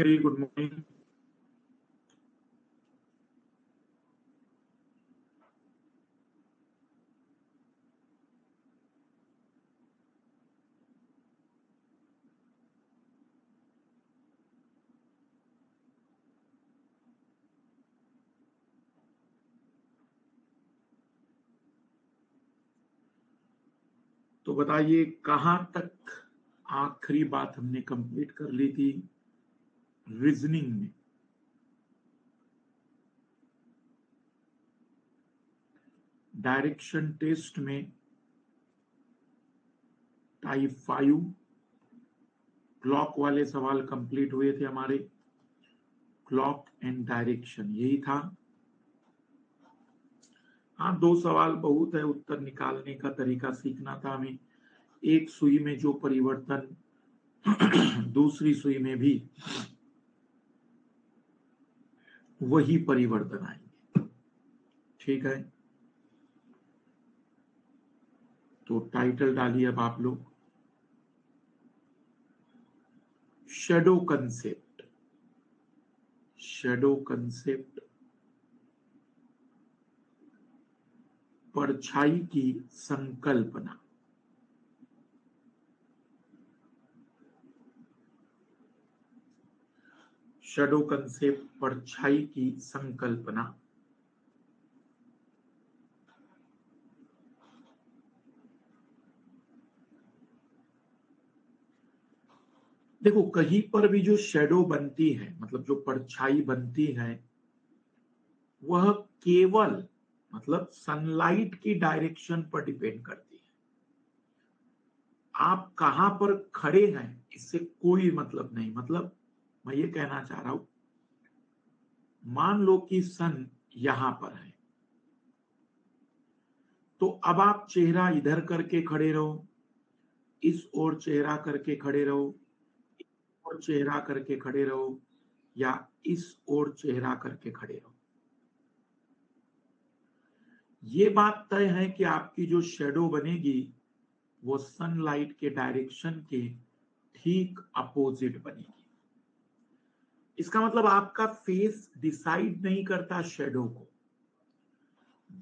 Very good morning तो बताइए कहाँ तक आखिरी बात हमने कंप्लीट कर ली थी? रीजनिंग में डायरेक्शन टेस्ट में टाइप फाइव क्लॉक वाले सवाल कंप्लीट हुए थे हमारे। क्लॉक एंड डायरेक्शन यही था। हाँ दो सवाल बहुत है, उत्तर निकालने का तरीका सीखना था हमें। एक सुई में जो परिवर्तन, दूसरी सुई में भी। वही परिवर्तन आएँगे। ठीक है? तो टाइटल डालिए अब आप लोग। शेडो कंसेप्ट शेडो कंसेप्ट परछाई की संकल्पना। शेडो कंसेप्ट परछाई की संकल्पना। देखो, कहीं पर भी जो शेडो बनती है मतलब जो परछाई बनती है, वह केवल मतलब सनलाइट की डायरेक्शन पर डिपेंड करती है। आप कहाँ पर खड़े हैं, इससे कोई मतलब नहीं। मतलब मैं ये कहना चाह रहा हूँ, मान लो कि सन यहाँ पर है तो अब आप चेहरा इधर करके खड़े रहो, इस ओर चेहरा करके खड़े रहो और चेहरा करके खड़े रहो, या इस ओर चेहरा करके खड़े रहो। ये बात तय है कि आपकी जो शेडो बनेगी, वो सनलाइट के डायरेक्शन के ठीक अपोजिट बनेगी। इसका मतलब आपका फेस डिसाइड नहीं करता शेडो को,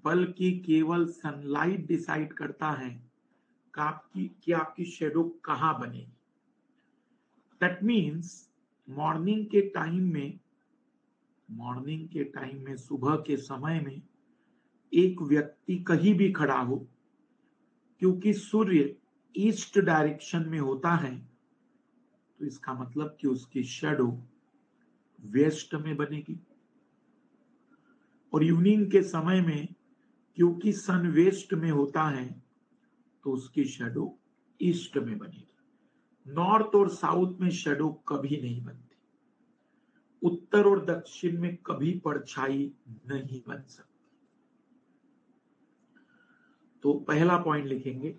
बल्कि केवल सनलाइट डिसाइड करता है कि आपकी कि आपकी शेडो कहाँ बनेगी। दैट मीन्स मॉर्निंग के टाइम में मॉर्निंग के टाइम में, सुबह के समय में एक व्यक्ति कहीं भी खड़ा हो, क्योंकि सूर्य ईस्ट डायरेक्शन में होता है तो इसका मतलब कि उसकी शेडो वेस्ट में बनेगी। और इवनिंग के समय में क्योंकि सन वेस्ट में होता है तो उसकी शेडो ईस्ट में बनेगी। नॉर्थ और साउथ में शेडो कभी नहीं बनती। उत्तर और दक्षिण में कभी परछाई नहीं बन सकती। तो पहला पॉइंट लिखेंगे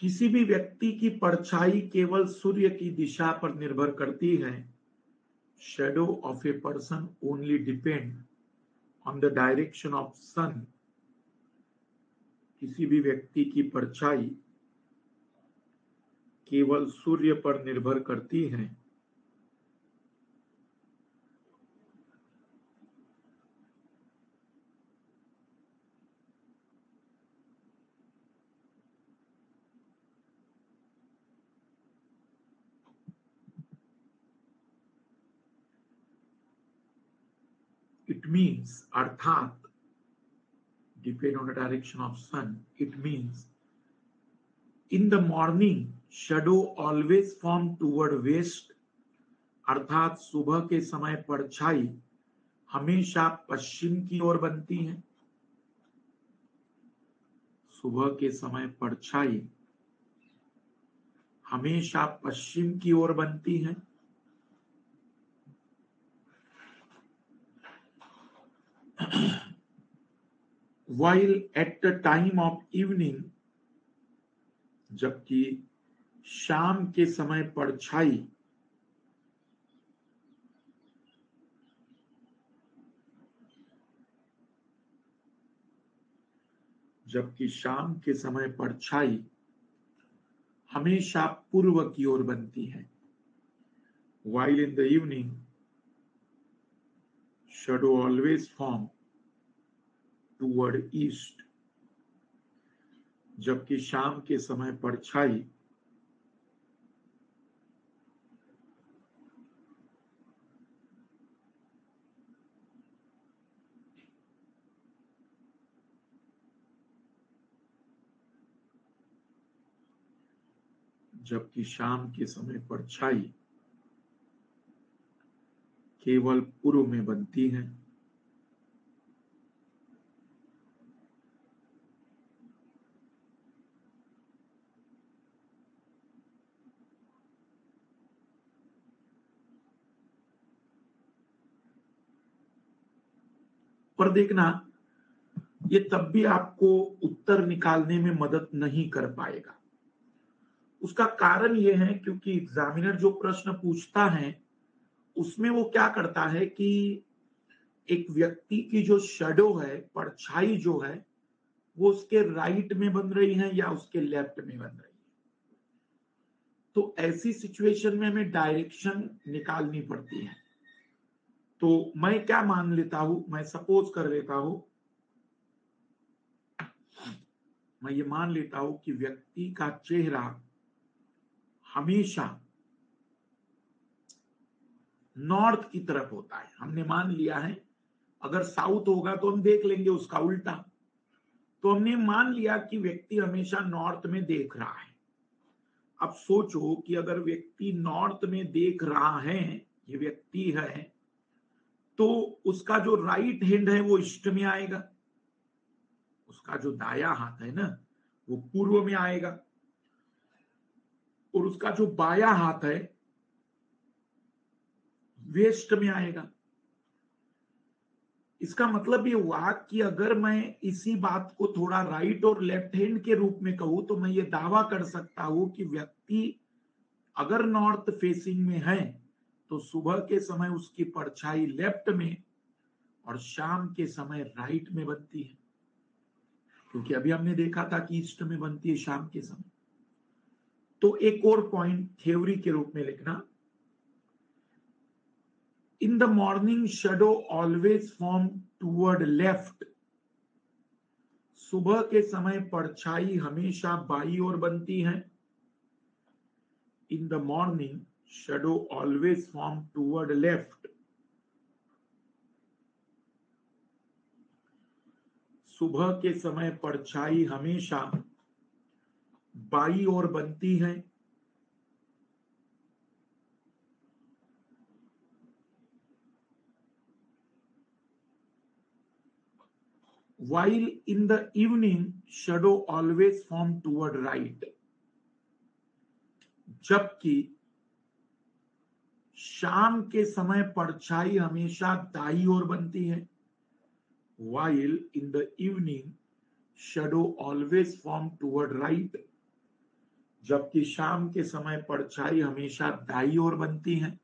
किसी भी व्यक्ति की परछाई केवल सूर्य की दिशा पर निर्भर करती है। Shadow of a person only depend on the direction of sun किसी भी व्यक्ति की परछाई केवल सूर्य पर निर्भर करती है it means अर्थात depend on the direction of sun it means in the morning shadow always form toward west अर्थात सुबह के समय परछाई हमेशा पश्चिम की ओर बनती है सुबह के समय परछाई हमेशा पश्चिम की ओर बनती है while at the time of evening जबकि शाम के समय पर छाई, जबकि शाम के समय पर छाई हमेशा पूर्व की ओर बनती है। While in the evening shadow always form toward east. जबकि शाम के समय परछाई जबकि शाम के समय परछाई केवल पूर्व में बनती है। पर देखना, ये तब भी आपको उत्तर निकालने में मदद नहीं कर पाएगा। उसका कारण यह है क्योंकि एग्जामिनर जो प्रश्न पूछता है उसमें वो क्या करता है कि एक व्यक्ति की जो शेडो है, परछाई जो है, वो उसके राइट में बन रही है या उसके लेफ़्ट में बन रही है। तो ऐसी सिचुएशन में हमें डायरेक्शन निकालनी पड़ती है। तो मैं क्या मान लेता हूँ, मैं सपोज़ कर लेता हूँ, मैं ये मान लेता हूँ कि व्यक्ति का चेहरा हमेशा नॉर्थ की तरफ़ होता है। हमने मान लिया है। अगर साउथ होगा तो हम देख लेंगे उसका उल्टा। तो हमने मान लिया कि व्यक्ति हमेशा नॉर्थ में देख रहा है। अब सोचो कि अगर व्यक्ति नॉर्थ में देख रहा है, ये व्यक्ति है तो उसका जो राइट हैंड है वो ईस्ट में आएगा। उसका जो दाया हाथ है ना, वो पूर्व में आएगा। और उसका जो बाया हाथ है वेस्ट में आएगा। इसका मतलब ये हुआ कि अगर मैं इसी बात को थोड़ा राइट और लेफ़्ट हैंड के रूप में कहूँ तो मैं ये दावा कर सकता हूँ कि व्यक्ति अगर नॉर्थ फेसिंग में है तो सुबह के समय उसकी परछाई लेफ़्ट में और शाम के समय राइट में बनती है। क्योंकि अभी हमने देखा था कि ईस्ट में बनती है शाम के समय। तो एक और पॉइंट थ्योरी के रूप में लिखना in the morning shadow always form toward left सुबह के समय परछाई हमेशा बाई ओर बनती है। In the morning shadow always form toward left सुबह के समय परछाई हमेशा बाई ओर बनती है। While in the evening shadow always form toward right जबकि शाम के समय परछाई हमेशा दाई ओर बनती है while in the evening shadow always form toward right जबकि शाम के समय परछाई हमेशा दाई ओर बनती है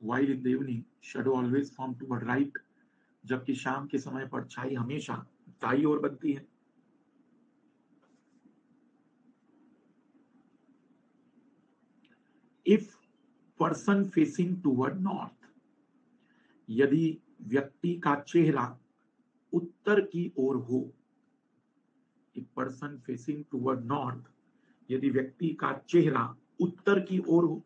while in the evening shadow always form toward right? जबकि शाम के समय पर छाई हमेशा दाई ओर बनती है। If person facing toward north यदि व्यक्ति का चेहरा उत्तर की ओर हो if person facing toward north यदि व्यक्ति का चेहरा उत्तर की ओर हो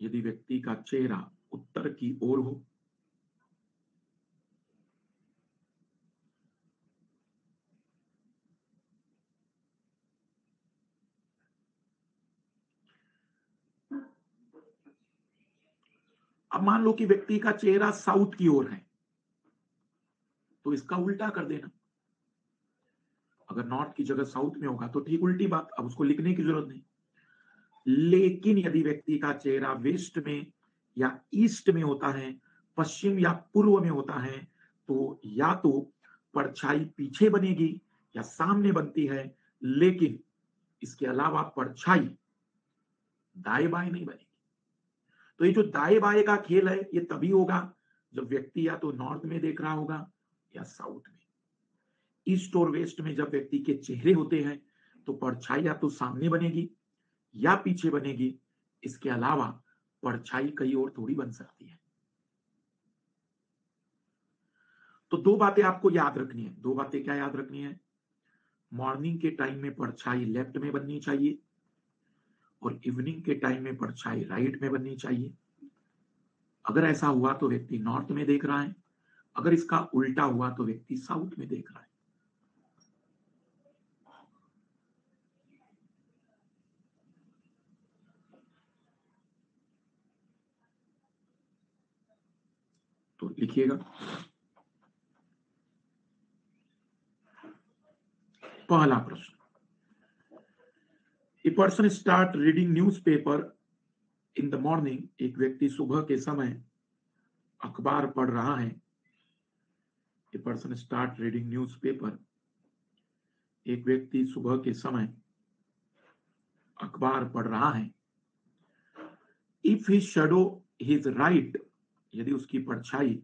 यदि व्यक्ति का चेहरा उत्तर की ओर हो, अब मान लो कि व्यक्ति का चेहरा साउथ की ओर है तो इसका उल्टा कर देना। अगर नॉर्थ की जगह साउथ में होगा तो ठीक उल्टी बात, अब उसको लिखने की ज़रूरत नहीं। लेकिन यदि व्यक्ति का चेहरा वेस्ट में या ईस्ट में होता है, पश्चिम या पूर्व में होता है तो या तो परछाई पीछे बनेगी या सामने बनती है, लेकिन इसके अलावा परछाई दाएँ बाएँ नहीं बनेगी। तो ये जो दाएँ बाएँ का खेल है, ये तभी होगा जब व्यक्ति या तो नॉर्थ में देख रहा होगा या साउथ में। ईस्ट और वेस्ट में जब व्यक्ति के चेहरे होते हैं तो परछाई या तो सामने बनेगी या पीछे बनेगी, इसके अलावा परछाई कहीं और थोड़ी बन सकती है। तो दो बातें आपको याद रखनी है। दो बातें क्या याद रखनी है? मॉर्निंग के टाइम में परछाई लेफ़्ट में बननी चाहिए और इवनिंग के टाइम में परछाई राइट में बननी चाहिए। अगर ऐसा हुआ तो व्यक्ति नॉर्थ में देख रहा है। अगर इसका उल्टा हुआ तो व्यक्ति साउथ में देख रहा है। तो लिखिएगा पहला प्रश्न। A person start reading newspaper in the morning एक व्यक्ति सुबह के समय अखबार पढ़ रहा है। A person start reading newspaper एक व्यक्ति सुबह के समय अखबार पढ़ रहा है। If he shadow his right यदि उसकी परछाई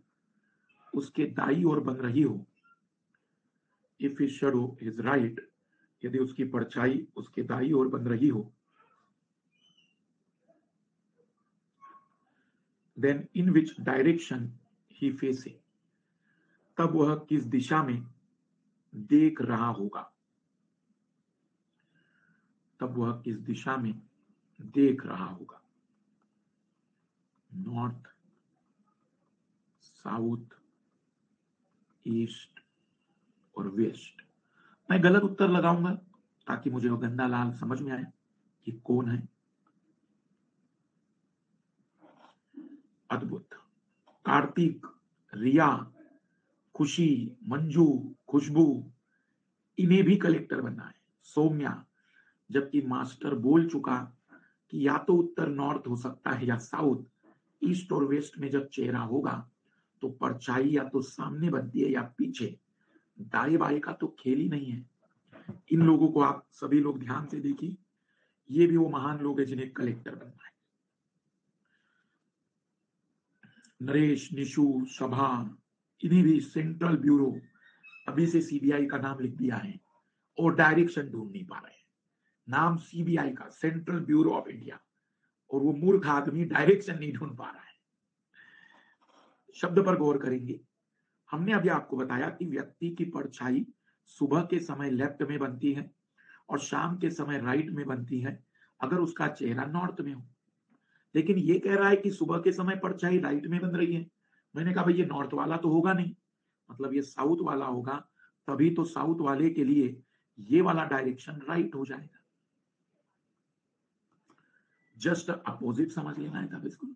उसके दाई ओर बन रही हो if his shadow his right यदि उसकी परछाई उसके दाई ओर बन रही हो then in which direction he facing तब वह किस दिशा में देख रहा होगा? तब वह किस दिशा में देख रहा होगा? नॉर्थ साउथ, ईस्ट और वेस्ट। मैं गलत उत्तर लगाऊँगा ताकि मुझे वो गंदा लाल समझ में आए कि कौन है। अद्भुत। कार्तिक, रिया, खुशी, मंजू, खुशबू, इन्हें भी कलेक्टर बनना है। सौम्या, जबकि मास्टर बोल चुका कि या तो उत्तर नॉर्थ हो सकता है या साउथ, ईस्ट और वेस्ट में जब चेहरा होगा तो परछाई या तो सामने बनती है या पीछे। दाएँ बाएँ का तो खेल ही नहीं है। इन लोगों को आप सभी लोग ध्यान से देखिए। ये भी वो महान लोग है जिन्हें कलेक्टर बनना है। नरेश, निशु सभा इन्हें भी सेंट्रल ब्यूरो अभी से सीबीआई का नाम लिख दिया है और डायरेक्शन ढूंढ नहीं पा रहे हैं। नाम सीबीआई का, सेंट्रल ब्यूरो ऑफ़ इंडिया। और वो मूर्ख आदमी डायरेक्शन नहीं ढूंढ पा रहा है। शब्द पर गौर करेंगे। हमने अभी आपको बताया कि व्यक्ति की परछाई सुबह के समय लेफ़्ट में बनती है और शाम के समय राइट में बनती है, अगर उसका चेहरा नॉर्थ में हो। लेकिन ये कह रहा है कि सुबह के समय परछाई राइट में बन रही है। मैंने कहा, भाई, ये नॉर्थ वाला तो होगा नहीं। मतलब ये साउथ वाला होगा, तभी तो साउथ वाले के लिए ये वाला डायरेक्शन राइट हो जाएगा। जस्ट अपोजिट समझ लेना है बिल्कुल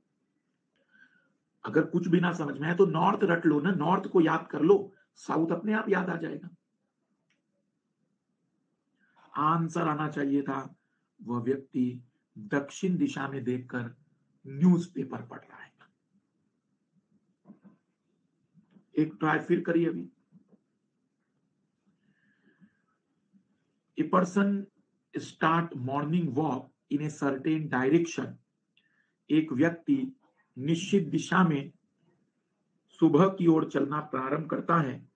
अगर कुछ भी ना समझ में आए तो नॉर्थ रट लो ना, नॉर्थ को याद कर लो। साउथ अपने आप याद आ जाएगा। आंसर आना चाहिए था। वह व्यक्ति दक्षिण दिशा में देखकर न्यूज़पेपर पढ़ रहा है। एक ट्राई फिर करिए अभी। A person start morning walk in a certain direction. एक व्यक्ति निश्चित दिशा में सुबह की ओर चलना प्रारंभ करता है।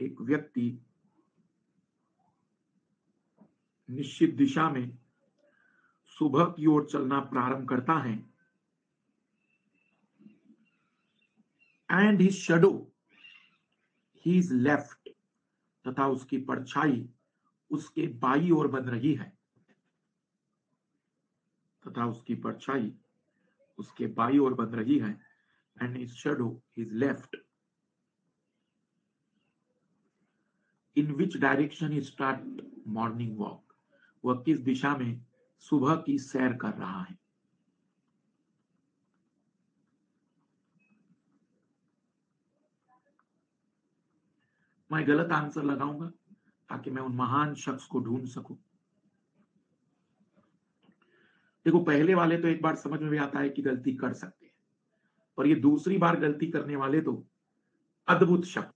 एक व्यक्ति निश्चित दिशा में सुबह की ओर चलना प्रारंभ करता है। And he shadow he is left तथा उसकी परछाई उसके बाई ओर बन रही है। तथा उसकी परछाई उसके बाई ओर बन रही है and is shadow is left in which direction he start morning walk वह किस दिशा में सुबह की सैर कर रहा है? मैं गलत आंसर लगाऊँगा ताकि मैं उन महान शख्स को ढूंढ सकूँ। देखो, पहले वाले तो एक बार समझ में भी आता है कि गलती कर सकते हैं। पर ये दूसरी बार गलती करने वाले तो अद्भुत शब्द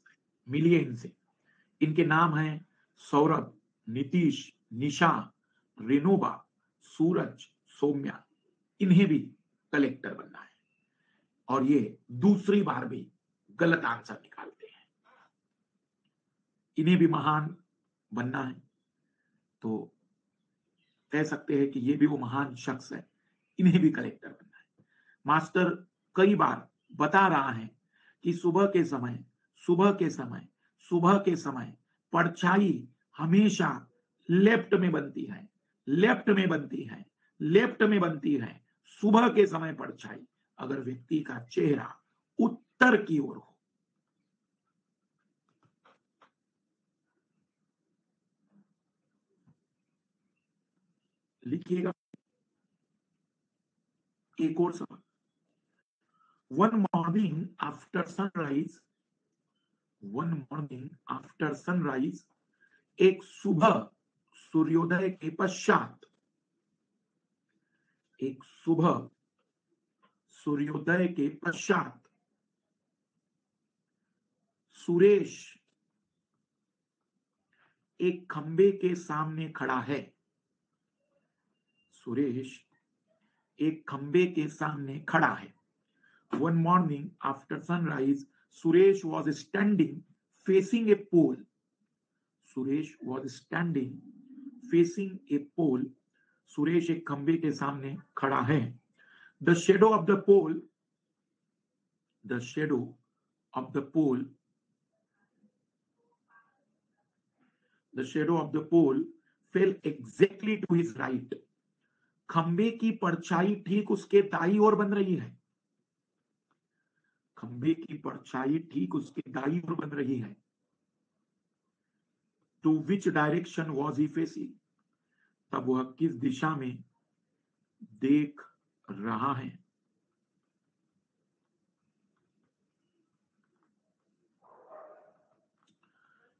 मिलिए इनसे। इनके नाम हैं सौरभ, नीतीश, निशा रेनोबा सूरज, सौम्या। इन्हें भी कलेक्टर बनना है। और ये दूसरी बार भी गलत आंसर निकालते हैं। इन्हें भी महान बनना है। तो कह सकते हैं कि ये भी वो महान शख्स है। इन्हें भी कलेक्टर बनना है। मास्टर कई बार बता रहा है कि सुबह के समय, सुबह के समय, सुबह के समय परछाई हमेशा लेफ़्ट में बनती है, लेफ़्ट में बनती है, लेफ़्ट में बनती है। सुबह के समय परछाई, अगर व्यक्ति का चेहरा उत्तर की ओर हो लिखिएगा। एक और सवाल। One morning after sunrise one morning after sunrise एक सुबह सूर्योदय के पश्चात, एक सुबह सूर्योदय के पश्चात, सुरेश एक खंबे के सामने खड़ा है। सुरेश एक खंबे के सामने खड़ा है। One morning after sunrise Suresh was standing facing a pole Suresh was standing facing a pole Suresh एक खंबे के सामने खड़ा है। The shadow of the pole the shadow of the pole the shadow of the pole fell exactly to his right खंबे की परछाई ठीक उसके दाई ओर बन रही है। खंबे की परछाई ठीक उसके दाई ओर बन रही है। To which direction was he facing तब वह किस दिशा में देख रहा है?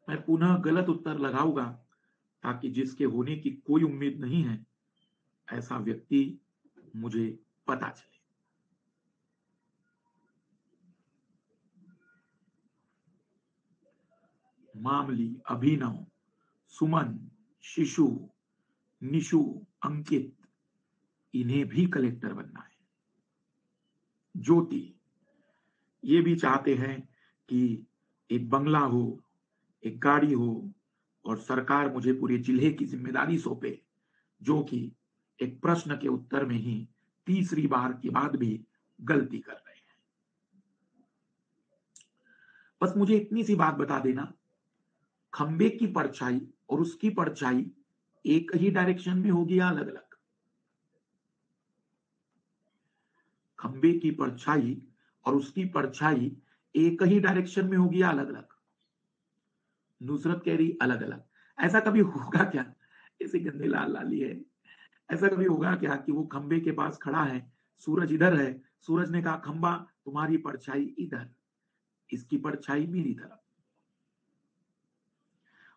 मैं पुनः गलत उत्तर लगाऊँगा ताकि जिसके होने की कोई उम्मीद नहीं है ऐसा व्यक्ति मुझे पता चले। मामली अभिनव, सुमन, शिशु, निशु, अंकित, इन्हें भी कलेक्टर बनना है। ज्योति, ये भी चाहते हैं कि एक बंगला हो, एक गाड़ी हो और सरकार मुझे पूरे ज़िले की ज़िम्मेदारी सौंपे, जो कि एक प्रश्न के उत्तर में ही तीसरी बार के बाद भी गलती कर रहे हैं। बस मुझे इतनी सी बात बता देना। खंबे की परछाई और उसकी परछाई एक ही डायरेक्शन में होगी या अलग अलग खंबे की परछाई और उसकी परछाई एक ही डायरेक्शन में होगी या अलग अलग नुसरत कह रही अलग अलग ऐसा कभी होगा क्या? इसे गंदे लाल लाली है ऐसा कभी होगा क्या कि वो खंबे के पास खड़ा है? सूरज इधर है। सूरज ने कहा खंबा तुम्हारी परछाई इधर। इसकी परछाई मेरी तरफ़।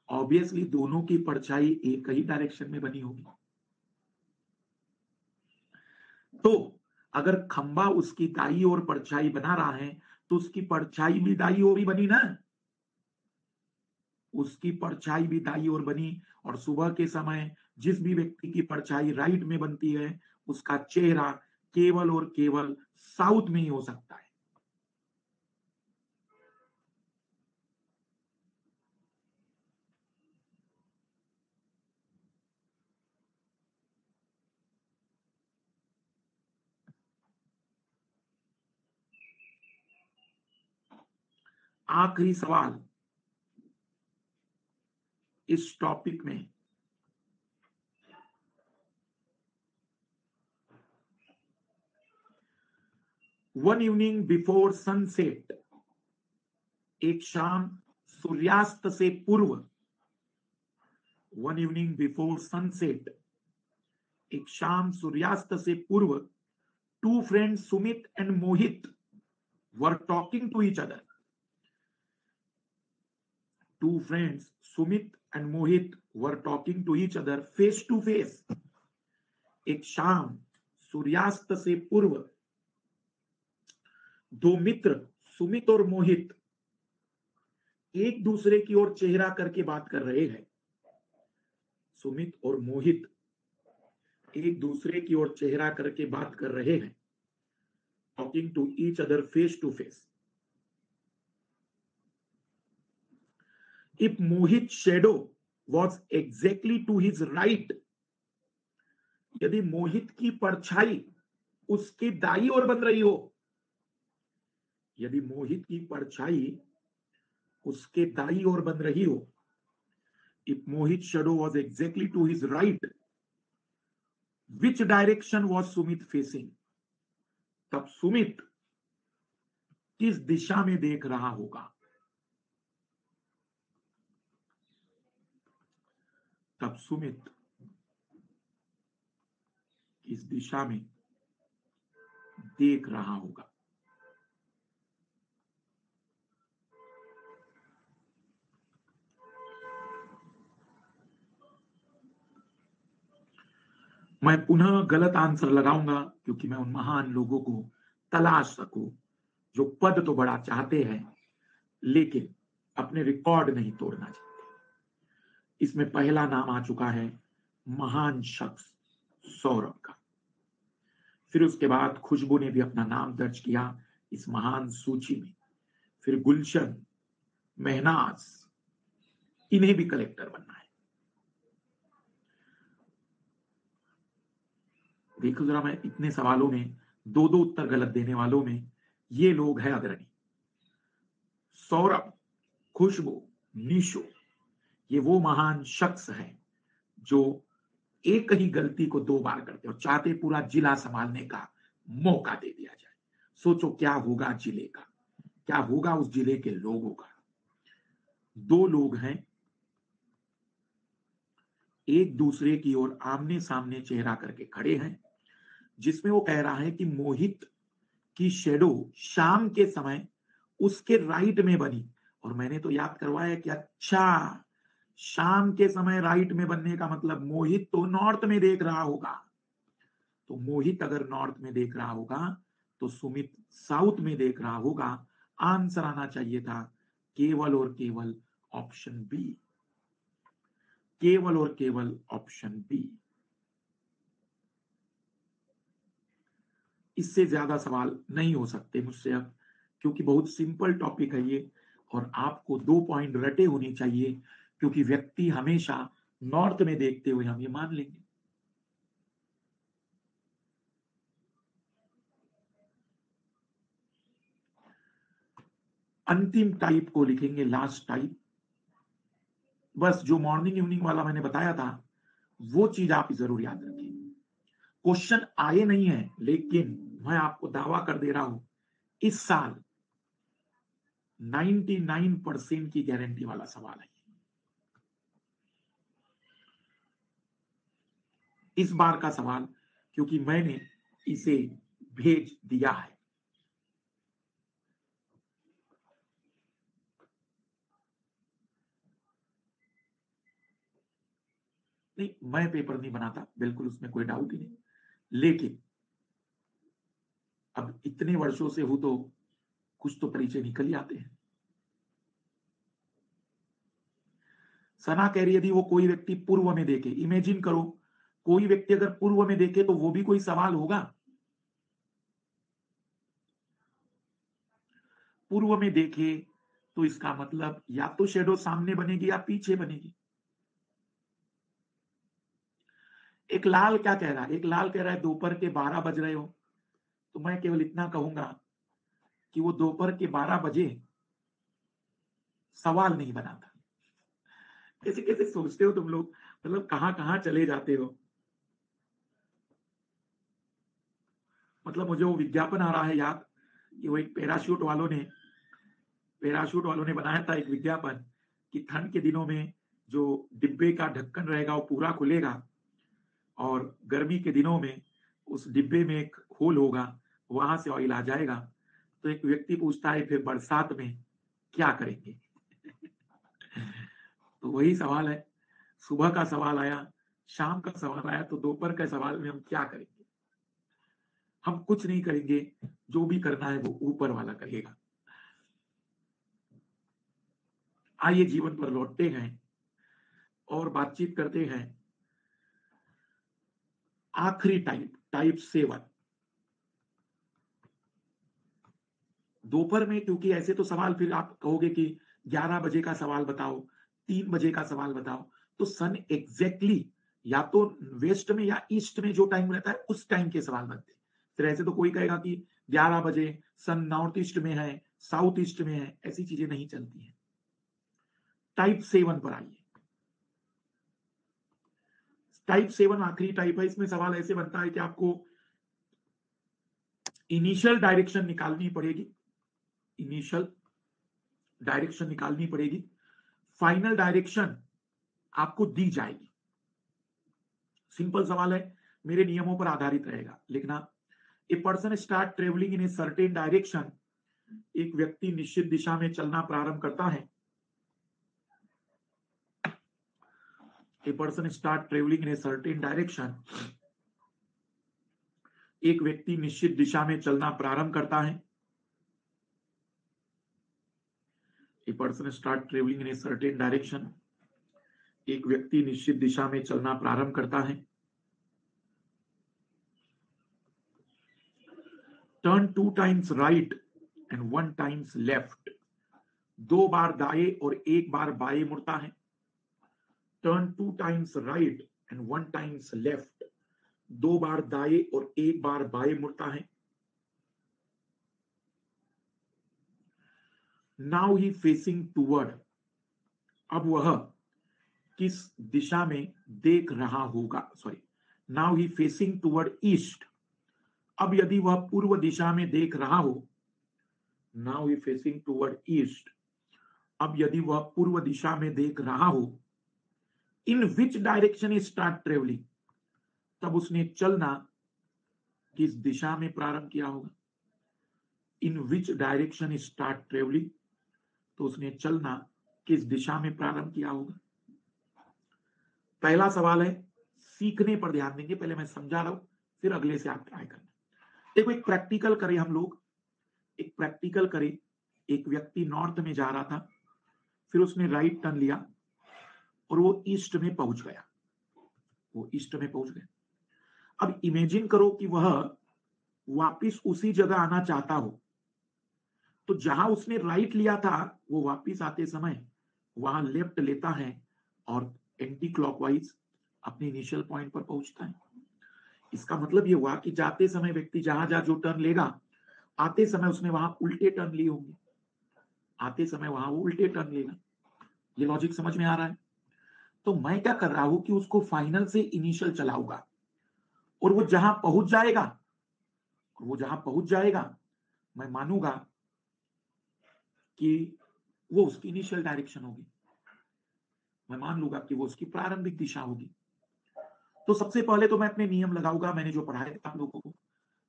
ऑब्वियसली दोनों की परछाई एक ही डायरेक्शन में बनी होगी। तो अगर खंबा उसकी दाई और परछाई बना रहा है तो उसकी परछाई भी दाई और ही बनी ना? उसकी परछाई भी दाई और बनी और सुबह के समय जिस भी व्यक्ति की परछाई राइट में बनती है, उसका चेहरा केवल और केवल साउथ में ही हो सकता है। आखिरी सवाल इस टॉपिक में वन इवनिंग बिफोर सनसेट एक शाम सूर्यास्त से पूर्व वन इवनिंग बिफोर सनसेट एक शाम सूर्यास्त से पूर्व two friends Sumit and Mohit were talking to each other two friends, Sumit and Mohit, were talking to each other face to face. एक शाम सूर्यास्त से पूर्व दो मित्र, सुमित और मोहित, एक दूसरे की ओर चेहरा करके बात कर रहे हैं। सुमित और मोहित एक दूसरे की ओर चेहरा करके बात कर रहे हैं। Talking to each other face to face if Mohit shadow was exactly to his right यदि मोहित की परछाई उसके दाई ओर बन रही हो यदि मोहित की परछाई उसके दाई ओर बन रही हो if Mohit shadow was exactly to his right which direction was Sumit facing तब सुमित किस दिशा में देख रहा होगा? तब सुमित किस दिशा में देख रहा होगा? मैं पुनः गलत आंसर लगाऊँगा क्योंकि मैं उन महान लोगों को तलाश सकूँ, जो पद तो बड़ा चाहते हैं, लेकिन अपने रिकॉर्ड नहीं तोड़ना चाहते। इसमें पहला नाम आ चुका है महान शख्स सौरभ का। फिर उसके बाद खुशबू ने भी अपना नाम दर्ज किया इस महान सूची में। फिर गुलशन, मेहनाज, इन्हें भी कलेक्टर बनना है देखो जरा मैं इतने सवालों में दो दो उत्तर गलत देने वालों में, ये लोग हैं अग्रणी। सौरभ, खुशबू, निशो, ये वो महान शख्स है जो एक ही गलती को दो बार करते और चाहते पूरा जिला संभालने का मौका दे दिया जाए। सोचो क्या होगा ज़िले का, क्या होगा उस ज़िले के लोगों का। दो लोग हैं, एक दूसरे की ओर आमने सामने चेहरा करके खड़े हैं जिसमें वो कह रहा है कि मोहित की शेडो शाम के समय उसके राइट में बनी। और मैंने तो याद करवाया कि अच्छा शाम के समय राइट में बनने का मतलब मोहित तो नॉर्थ में देख रहा होगा। तो मोहित अगर नॉर्थ में देख रहा होगा तो सुमित साउथ में देख रहा होगा। आंसर आना चाहिए था केवल और केवल ऑप्शन बी केवल और केवल ऑप्शन बी इससे ज़्यादा सवाल नहीं हो सकते मुझसे अब, क्योंकि बहुत सिंपल टॉपिक है ये, और आपको दो पॉइंट रटे होने चाहिए, क्योंकि व्यक्ति हमेशा नॉर्थ में देखते हुए हम ये मान लेंगे। अंतिम टाइप को लिखेंगे लास्ट टाइप बस जो मॉर्निंग इवनिंग वाला मैंने बताया था, वो चीज़ आप ज़रूर याद रखें। क्वेश्चन आए नहीं है, लेकिन मैं आपको दावा कर दे रहा हूँ, इस साल 99 परसेंट की गारंटी वाला सवाल है। इस बार का सवाल, क्योंकि मैंने इसे भेज दिया है। नहीं, मैं पेपर नहीं बनाता, बिल्कुल उसमें कोई डाउट ही नहीं। लेकिन अब इतने वर्षों से हूँ तो कुछ तो परिचय निकल ही आते हैं। सना कह रही यदि वो कोई व्यक्ति पूर्व में देखे, इमेजिन करो, कोई व्यक्ति अगर पूर्व में देखे तो वो भी कोई सवाल होगा। पूर्व में देखे तो इसका मतलब या तो शेडो सामने बनेगी या पीछे बनेगी। एक लाल क्या कह रहा है? एक लाल कह रहा है, दोपहर के बारह बज रहे हो तो मैं केवल इतना कहूँगा कि वो दोपहर के बारह बजे सवाल नहीं बनाता कैसे कैसे सोचते हो तुम लोग? मतलब कहाँ कहाँ चले जाते हो? मतलब मुझे वो विज्ञापन आ रहा है याद कि वो एक पैराशूट वालों ने, पैराशूट वालों ने बनाया था एक विज्ञापन कि ठंड के दिनों में जो डिब्बे का ढक्कन रहेगा वो पूरा खुलेगा और गर्मी के दिनों में उस डिब्बे में एक होल होगा। वहाँ से ऑयल आ जाएगा तो एक व्यक्ति पूछता है, फिर बरसात में क्या करेंगे? तो वही सवाल है। सुबह का सवाल आया, शाम का सवाल आया तो दोपहर के सवाल में हम क्या करेंगे? हम कुछ नहीं करेंगे, जो भी करना है वो ऊपर वाला करेगा। आइए जीवन पर लौटते हैं और बातचीत करते हैं। आखिरी टाइप टाइप सेवन दोपहर में क्योंकि ऐसे तो सवाल फिर आप कहोगे कि 11 बजे का सवाल बताओ तीन बजे का सवाल बताओ तो सन एग्जैक्टली exactly, या तो वेस्ट में या ईस्ट में जो टाइम रहता है उस टाइम के सवाल बनते फिर ऐसे तो कोई कहेगा कि 11 बजे सन नॉर्थ ईस्ट में है साउथ ईस्ट में है ऐसी चीज़ें नहीं चलती हैं। टाइप सेवन पर आइए। टाइप सेवन आखिरी टाइप है इसमें सवाल ऐसे बनता है कि आपको इनिशियल डायरेक्शन निकालनी पड़ेगी। इनिशियल डायरेक्शन निकालनी पड़ेगी। फाइनल डायरेक्शन आपको दी जाएगी। सिंपल सवाल है, मेरे नियमों पर आधारित रहेगा। लिखना a person start travelling in a certain direction एक व्यक्ति निश्चित दिशा में चलना प्रारंभ करता है। A person start travelling in a certain direction एक व्यक्ति निश्चित दिशा में चलना प्रारंभ करता है। A person start travelling in a certain direction एक व्यक्ति निश्चित दिशा में चलना प्रारंभ करता है। Turn two times right and one times left दो बार दाएँ और एक बार बाएँ मुड़ता है। Turn two times right and one times left दो बार दाएँ और एक बार बाएँ मुड़ता है। नाउ ही फेसिंग टूवर्ड अब वह किस दिशा में देख रहा होगा? Sorry now he facing toward east अब यदि वह पूर्व दिशा में देख रहा हो now he facing toward east अब यदि वह पूर्व दिशा में देख रहा हो in which direction is start travelling तब उसने चलना किस दिशा में प्रारंभ किया होगा? In which direction is start travelling तो उसने चलना किस दिशा में प्रारंभ किया होगा? पहला सवाल है, सीखने पर ध्यान देंगे, पहले मैं समझा रहा हूँ, फिर अगले से आप ट्राई करना। देखो, एक प्रैक्टिकल करें हम लोग। एक प्रैक्टिकल करें। एक व्यक्ति नॉर्थ में जा रहा था, फिर उसने राइट टर्न लिया और वो ईस्ट में पहुँच गया। वो ईस्ट में पहुँच गया। अब इमेजिन करो कि वह वापिस उसी जगह आना चाहता हो। तो जहाँ उसने राइट लिया था, वो वापिस आते समय वहाँ लेफ़्ट लेता है और एंटी क्लॉकवाइज अपने इनिशियल पॉइंट पर पहुँचता है। इसका मतलब ये हुआ कि जाते समय व्यक्ति जहाँ जहाँ जो टर्न लेगा, आते समय उसने वहाँ उल्टे टर्न लिए होंगे। आते समय वहाँ वो उल्टे टर्न लेगा। ये लॉजिक समझ में आ रहा है? तो मैं क्या कर रहा हूँ कि उसको फाइनल से इनिशियल चलाऊँगा और वो जहाँ पहुँच जाएगा वो जहाँ पहुँच जाएगा, मैं मानूँगा कि वो उसकी इनिशियल डायरेक्शन होगी। मैं मान लूँगा कि वो उसकी प्रारंभिक दिशा होगी। तो सबसे पहले तो मैं अपने नियम लगाऊँगा, मैंने जो पढ़ाया था आप लोगों को।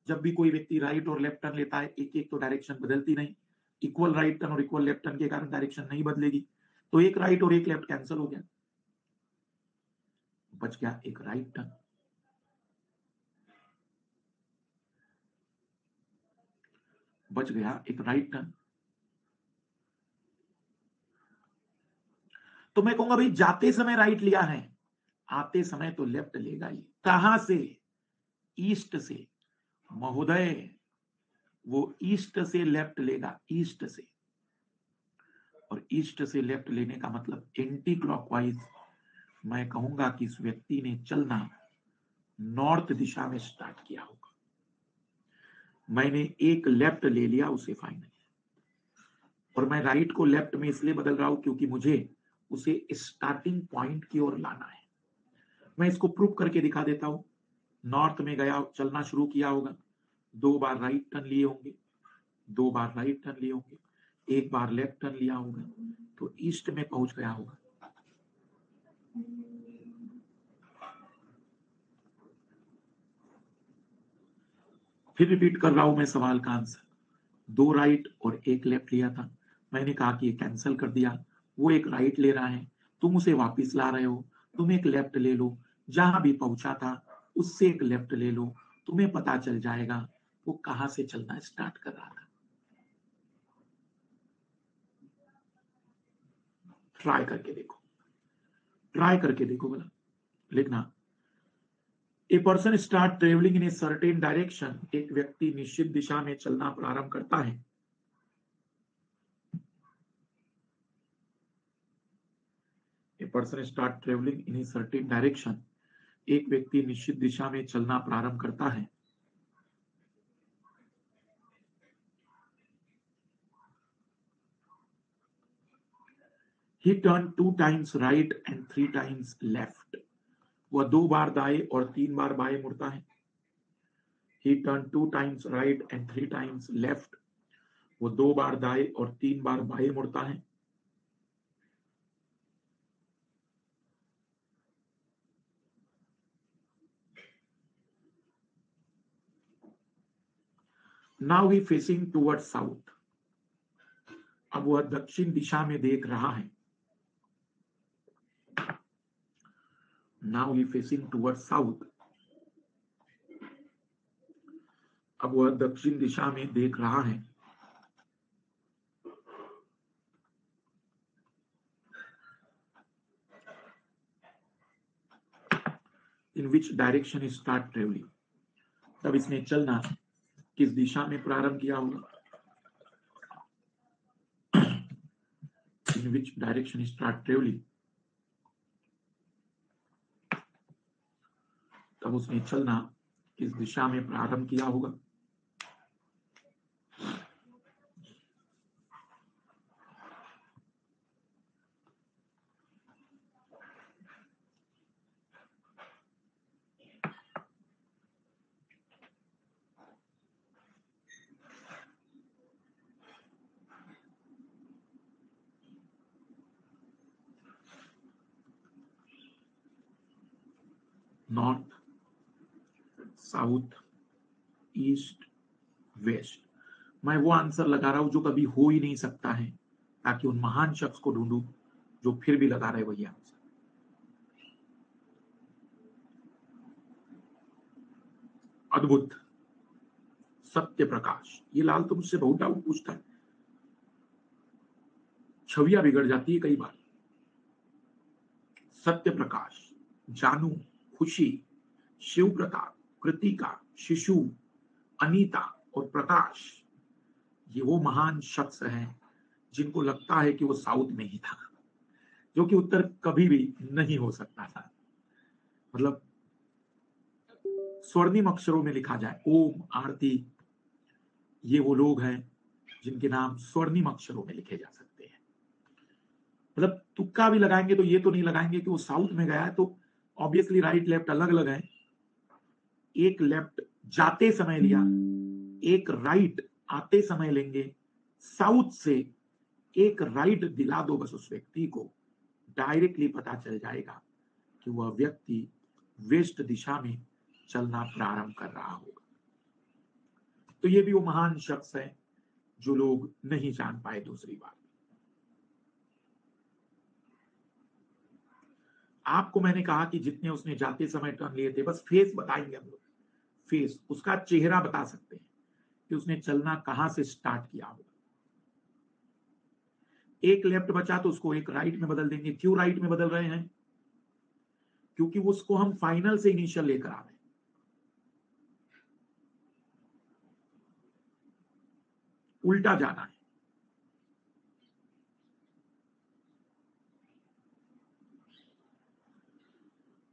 जब भी कोई व्यक्ति राइट और लेफ़्ट टर्न लेता है एक एक तो डायरेक्शन बदलती नहीं। इक्वल राइट टर्न और इक्वल लेफ़्ट टर्न के कारण डायरेक्शन नहीं बदलेगी। तो एक राइट और एक लेफ़्ट कैंसिल हो गया। बच गया एक राइट टर्न बच गया एक राइट टर्न तो मैं कहूँगा, भाई, जाते समय राइट लिया है। आते समय तो लेफ़्ट लेगा ही। कहाँ से? ईस्ट से। महोदय, वो ईस्ट से लेफ़्ट लेगा, ईस्ट से। और ईस्ट से लेफ़्ट लेने का मतलब एंटी क्लॉकवाइज मैं कहूँगा कि इस व्यक्ति ने चलना नॉर्थ दिशा में स्टार्ट किया होगा। मैंने एक लेफ़्ट ले लिया, उसे फाइनल और मैं राइट को लेफ़्ट में इसलिए बदल रहा हूँ क्योंकि मुझे उसे स्टार्टिंग पॉइंट की ओर लाना है। मैं इसको प्रूव करके दिखा देता हूँ। नॉर्थ में गया, चलना शुरू किया होगा। दो बार राइट टर्न लिए होंगे। दो बार राइट टर्न लिए होंगे। एक बार लेफ़्ट टर्न लिया होगा। तो ईस्ट में पहुँच गया होगा। फिर रिपीट कर रहा हूँ मैं सवाल का आंसर दो राइट और एक लेफ़्ट लिया था। मैंने कहा कि ये कैंसिल कर दिया। वो एक राइट ले रहा है। तुम उसे वापस ला रहे हो। तुम एक लेफ़्ट ले लो। जहाँ भी पहुँचा था, उससे एक लेफ़्ट ले लो। तुम्हें पता चल जाएगा, वो कहाँ से चलना स्टार्ट कर रहा था। ट्राई करके देखो। ट्राई करके देखो बोला। लिखना। A person start travelling in a certain direction एक व्यक्ति निश्चित दिशा में चलना प्रारंभ करता है। Person start travelling in certain direction एक व्यक्ति निश्चित दिशा में चलना प्रारंभ करता है He turned two times right and three times left. वह दो बार दाएँ और तीन बार बाएँ मुड़ता है He turned two times right and three times left. वो दो बार दाएँ और तीन बार बाएँ मुड़ता है now he facing toward south अब वह दक्षिण दिशा में देख रहा है। Now he facing toward south अब वह दक्षिण दिशा में देख रहा है। In which direction start travelling तब इसने चलना किस दिशा में प्रारंभ किया होगा? In which direction start travelling तब उसने चलना किस दिशा में प्रारंभ किया होगा नॉर्थ साउथ ईस्ट वेस्ट मैं वो आंसर लगा रहा हूँ जो कभी हो ही नहीं सकता है, ताकि उन महान शख्स को ढूंढू जो फिर भी लगा रहे वही आंसर। अद्भुत। सत्य प्रकाश। ये लाल तो मुझसे बहुत डाउट पूछता है। छवियाँ बिगड़ जाती है कई बार। सत्य प्रकाश। जानू, खुशी शिव प्रताप कृतिका, शिशु, अनीता और प्रकाश। ये वो महान शख्स हैं जिनको लगता है कि वो साउथ में ही था, जो कि उत्तर कभी भी नहीं हो सकता था। मतलब स्वर्णिम अक्षरों में लिखा जाए, ओम आरती, ये वो लोग हैं जिनके नाम स्वर्णिम अक्षरों में लिखे जा सकते हैं। मतलब तुक्का भी लगाएँगे तो ये तो नहीं लगाएँगे कि वो साउथ में गया है तो ऑब्वियसली राइट लेफ़्ट अलग अलग है। एक लेफ़्ट जाते समय लिया, एक राइट आते समय लेंगे। साउथ से एक राइट दिला दो बस उस व्यक्ति को। डायरेक्टली पता चल जाएगा कि वह व्यक्ति वेस्ट दिशा में चलना प्रारंभ कर रहा होगा। तो ये भी वो महान शख्स है जो लोग नहीं जान पाए दूसरी बात आपको मैंने कहा कि जितने उसने जाते समय टर्न लिए थे, बस फेस बताएँगे हम लोग। फेस, उसका चेहरा बता सकते हैं। कि उसने चलना कहाँ से स्टार्ट किया होगा। एक लेफ़्ट बचा तो उसको एक राइट में बदल देंगे। क्यों राइट में बदल रहे हैं? क्योंकि उसको हम फाइनल से इनिशियल लेकर आ रहे हैं। उल्टा जाना है।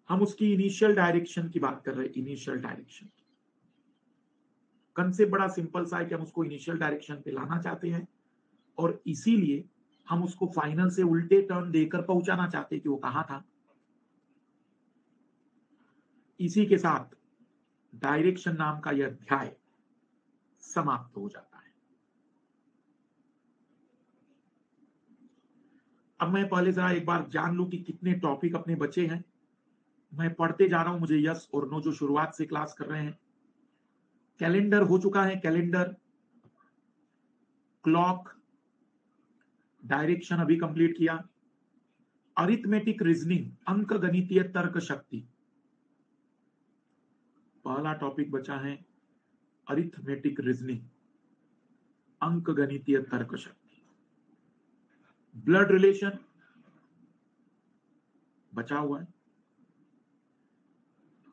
हम उसकी इनिशियल डायरेक्शन की बात कर रहे हैं। इनिशियल डायरेक्शन कंसेप्ट बड़ा सिंपल सा है कि हम उसको इनिशियल डायरेक्शन पे लाना चाहते हैं और इसीलिए हम उसको फाइनल से उल्टे टर्न देकर पहुंचाना चाहते कि वो कहाँ था। इसी के साथ डायरेक्शन नाम का यह अध्याय समाप्त हो जाता है। अब मैं पहले जरा एक बार जान लू कि कितने टॉपिक अपने बचे हैं। मैं पढ़ते जा रहा हूँ, मुझे यस और नो जो शुरुआत से क्लास कर रहे हैं। कैलेंडर हो चुका है, कैलेंडर, क्लॉक, डायरेक्शन अभी कंप्लीट किया। अरिथमेटिक रीजनिंग, अंक गणितीय तर्क शक्ति। पहला टॉपिक बचा है, अरिथमेटिक रीजनिंग, अंक गणितीय तर्क शक्ति। ब्लड रिलेशन बचा हुआ है।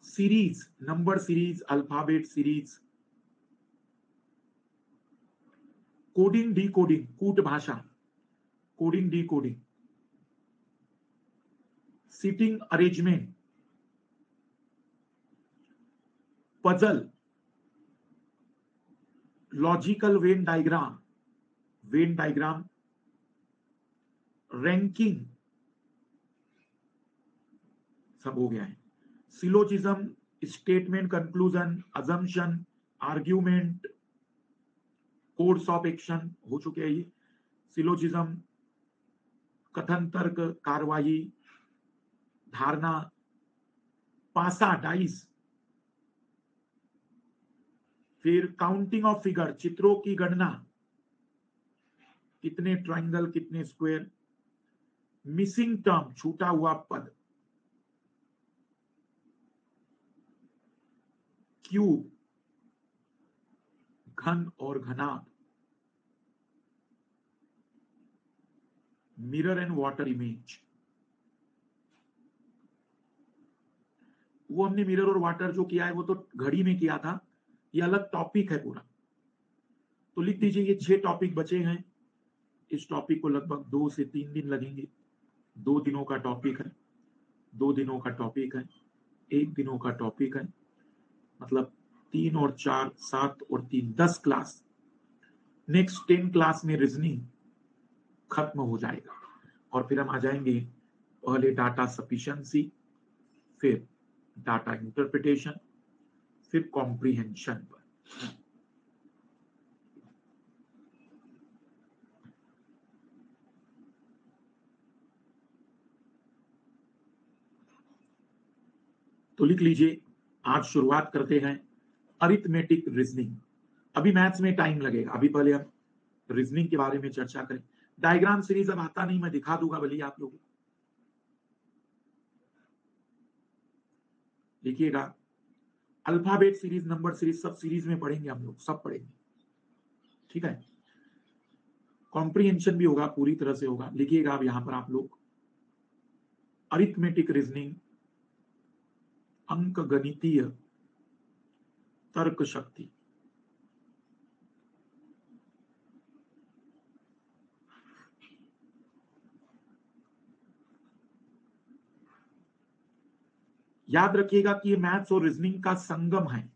Series, number series, alphabet series coding decoding कूट भाषा। Coding decoding seating arrangement puzzle logical Venn diagram Venn diagram ranking सब हो गया है। Syllogism statement conclusion assumption argument course of action हो चुके हैं ये। सिलोजिज्म कथन, तर्क, कार्रवाई, धारणा, पासा डाइस फिर काउंटिंग ऑफ़ फिगर चित्रों की गणना। कितने ट्राइंगल कितने स्क्वायर मिसिंग टर्म छूटा हुआ पद। क्यूब घन और घनाभ मिरर एंड वाटर इमेज वो हमने मिरर और वाटर जो किया है, वो तो घड़ी में किया था। ये अलग टॉपिक है पूरा। तो लिख दीजिए, ये छह टॉपिक बचे हैं। इस टॉपिक को लगभग दो से तीन दिन लगेंगे। दो दिनों का टॉपिक है। दो दिनों का टॉपिक है। एक दिनों का टॉपिक है। मतलब तीन और चार, सात और तीन, दस क्लास नेक्स्ट टेन क्लास में रीजनिंग खत्म हो जाएगा। और फिर हम आ जाएँगे पहले डाटा सफिशंसी फिर डाटा इंटरप्रिटेशन फिर कॉम्प्रीहेंशन पर। तो लिख लीजिए, आज शुरुआत करते हैं अरिथमेटिक रीजनिंग अभी मैथ्स में टाइम लगेगा। अभी पहले हम रीजनिंग के बारे में चर्चा करें। डायग्राम सीरीज़ अब आता नहीं, मैं दिखा दूँगा भले आप लोग लिखिएगा अल्फ़ाबेट सीरीज़, नंबर सीरीज़, सब सीरीज़ में पढ़ेंगे हम लोग, सब पढ़ेंगे। ठीक है? कॉम्प्रीहेंशन भी होगा, पूरी तरह से होगा। लिखिएगा अब यहाँ पर आप लोग। अरिथमेटिक रीजनिंग अंक गणितीय तर्क शक्ति याद रखिएगा कि ये मैथ्स और रीजनिंग का संगम है।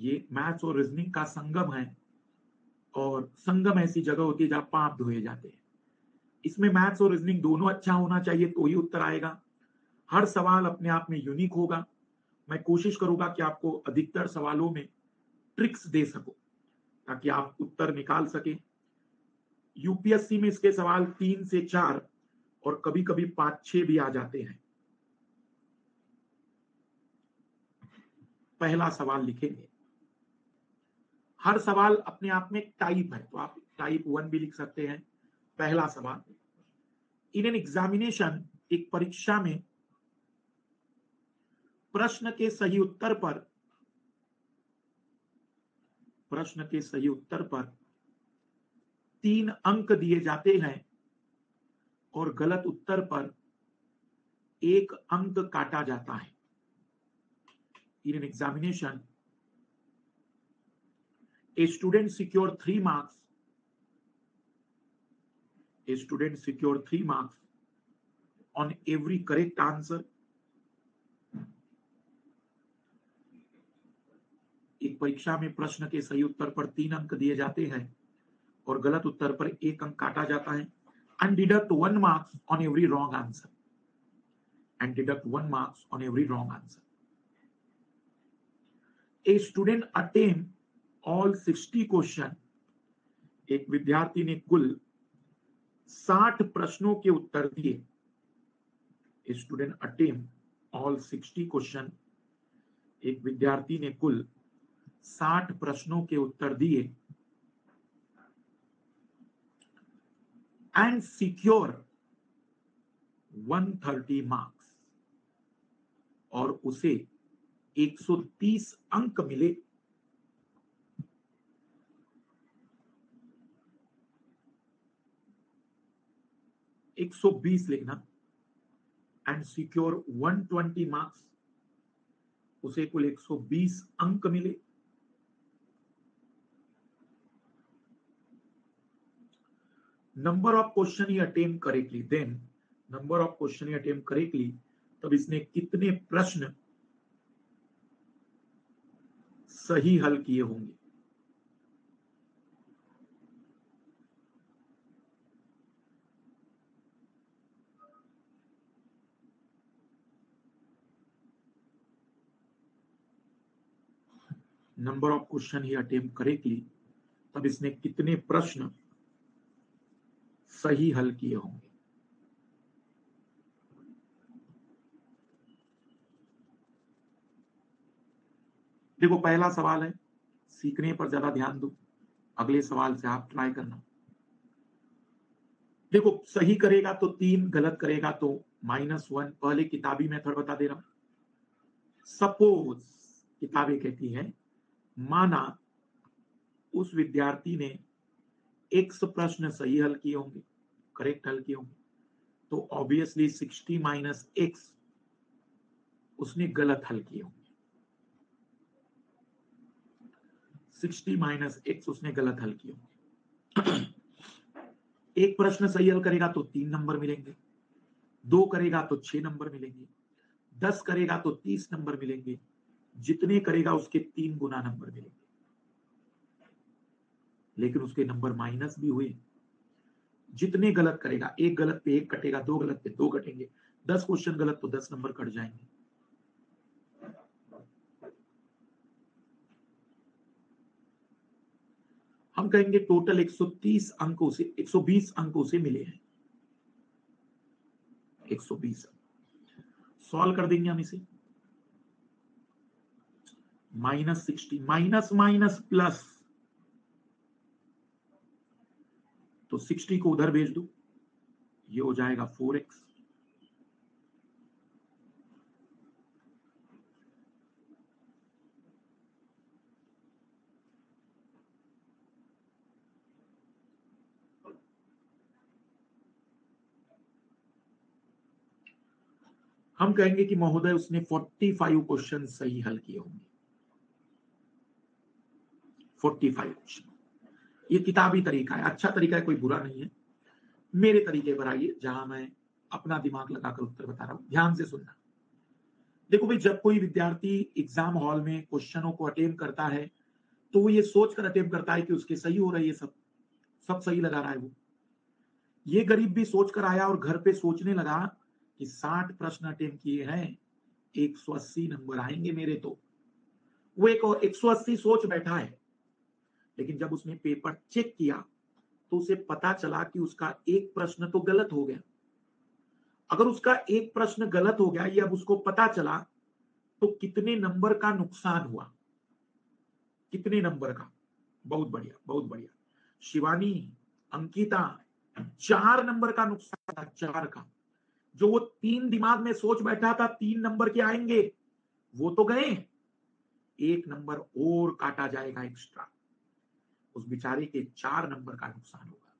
ये मैथ्स और रीजनिंग का संगम है और संगम ऐसी जगह होती है जहाँ पाप धोए जाते हैं। इसमें मैथ्स और रीजनिंग दोनों अच्छा होना चाहिए तो ही उत्तर आएगा। हर सवाल अपने आप में यूनिक होगा। मैं कोशिश करूँगा कि आपको अधिकतर सवालों में ट्रिक्स दे सकूँ ताकि आप उत्तर निकाल सके। यूपीएससी में इसके सवाल तीन से चार और कभी कभी पाँच छह भी आ जाते हैं। पहला सवाल लिखेंगे। हर सवाल अपने आप में टाइप है तो आप टाइप वन भी लिख सकते हैं। पहला सवाल, इन एन एग्जामिनेशन, एक परीक्षा में प्रश्न के सही उत्तर पर, प्रश्न के सही उत्तर पर तीन अंक दिए जाते हैं और गलत उत्तर पर एक अंक काटा जाता है। In an examination a student secure three marks a student secure three marks on every correct answer एक परीक्षा में प्रश्न के सही उत्तर पर तीन अंक दिए जाते हैं और गलत उत्तर पर एक अंक काटा जाता है। And deduct one marks on every wrong answer and deduct one marks on every wrong answer a student attempt all 60 question एक विद्यार्थी ने कुल 60 प्रश्नों के उत्तर दिए स्टूडेंट अटेम्प ऑल 60 क्वेश्चन एक विद्यार्थी ने कुल 60 प्रश्नों के उत्तर दिए and secure 130 मार्क्स और उसे 130 अंक मिले। एक सौ बीस लिखना एंड सिक्योर 120 मार्क्स उसे कुल 120 अंक मिले। Number of question he attempt correctly then number of question he attempt correctly तब इसने कितने प्रश्न सही हल किए होंगे। Number of question he attempt correctly तब इसने कितने प्रश्न सही हल किए होंगे। देखो, पहला सवाल है, सीखने पर ज़्यादा ध्यान दो। अगले सवाल से आप ट्राई करना। देखो, सही करेगा तो तीन, गलत करेगा तो माइनस वन। पहले किताबी मेथड बता दे रहा हूँ। सपोज़, किताबें कहती है, माना उस विद्यार्थी ने एक्स प्रश्न सही हल किए होंगे। करेक्ट हल किए होंगे। तो ऑब्वियसली सिक्सटी माइनस एक्स उसने गलत हल किए होंगे। सिक्सटी माइनस एक्स उसने गलत हल किए होंगे। एक प्रश्न सही हल करेगा तो तीन नंबर मिलेंगे। दो करेगा तो छह नंबर मिलेंगे। दस करेगा तो तीस नंबर मिलेंगे। जितने करेगा उसके तीन गुना नंबर मिलेंगे। लेकिन उसके नंबर माइनस भी हुए। जितने गलत करेगा, एक गलत पे एक कटेगा, दो गलत पे दो कटेंगे। दस क्वेश्चन गलत तो दस नंबर कट जाएँगे। हम कहेंगे टोटल 130 अंकों से 120 अंकों से मिले हैं। 120 सॉल्व कर देंगे हम इसे। Minus sixty minus minus plus तो सिक्सटी को उधर भेज दो। ये हो जाएगा फोर एक्स। हम कहेंगे कि महोदय, उसने 45 क्वेश्चन सही हल किए होंगे। 45 क्वेश्चन ये किताबी तरीका है। अच्छा तरीका है, कोई बुरा नहीं है। मेरे तरीके पर आइए, जहाँ मैं अपना दिमाग लगाकर उत्तर बता रहा हूँ। ध्यान से सुनना। देखो भाई, जब कोई विद्यार्थी एग्ज़ाम हॉल में क्वेश्चनों को अटेम्प करता है तो वो ये सोचकर अटेम्प करता है कि उसके सही हो रही है सब। सब सही लगा रहा है वो। ये गरीब भी सोचकर आया और घर पे सोचने लगा कि 60 प्रश्न अटेम्प किए हैं 180 नंबर आएँगे मेरे तो। वो एक 180 सोच बैठा है। लेकिन जब उसने पेपर चेक किया तो उसे पता चला कि उसका एक प्रश्न तो गलत हो गया। अगर उसका एक प्रश्न गलत हो गया, ये उसको पता चला तो कितने नंबर का नुकसान हुआ? कितने नंबर का? बहुत बढ़िया बहुत बढ़िया। शिवानी, अंकिता, चार नंबर का नुकसान था, चार का। जो वो तीन दिमाग में सोच बैठा था, तीन नंबर के आएँगे, वो तो गए। एक नंबर और काटा जाएगा एक्स्ट्रा उस बिचारे के चार नंबर का नुकसान होगा।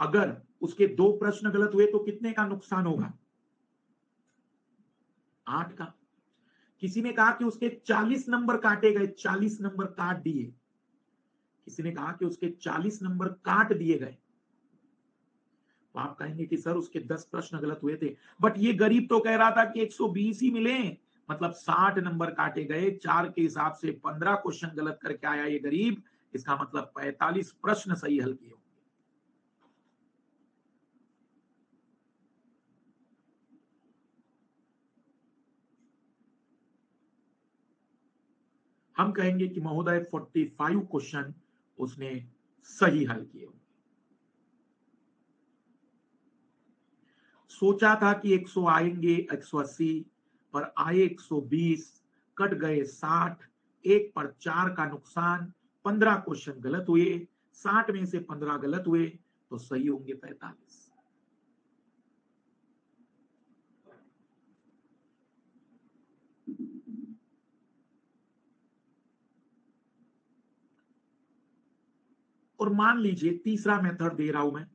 अगर उसके दो प्रश्न गलत हुए तो कितने का नुकसान होगा? आठ का। किसी ने कहा कि उसके चालीस नंबर काटे गए, चालीस नंबर काट दिए। किसी ने कहा कि उसके चालीस नंबर काट दिए गए। तो आप कहेंगे कि सर उसके दस प्रश्न गलत हुए थे। बट ये गरीब तो कह रहा था कि 120 ही मिले। मतलब 60 नंबर काटे गए, चार के हिसाब से 15 क्वेश्चन गलत करके आया ये गरीब। इसका मतलब 45 प्रश्न सही हल किए हम कहेंगे कि महोदय 45 क्वेश्चन उसने सही हल किए होंगे। सोचा था कि 100 आएँगे 180 पर आए 120 कट गए 60 एक पर चार का नुकसान पंद्रह क्वेश्चन गलत हुए, साठ में से पंद्रह गलत हुए तो सही होंगे पैतालीस। और मान लीजिए तीसरा मेथड दे रहा हूँ मैं,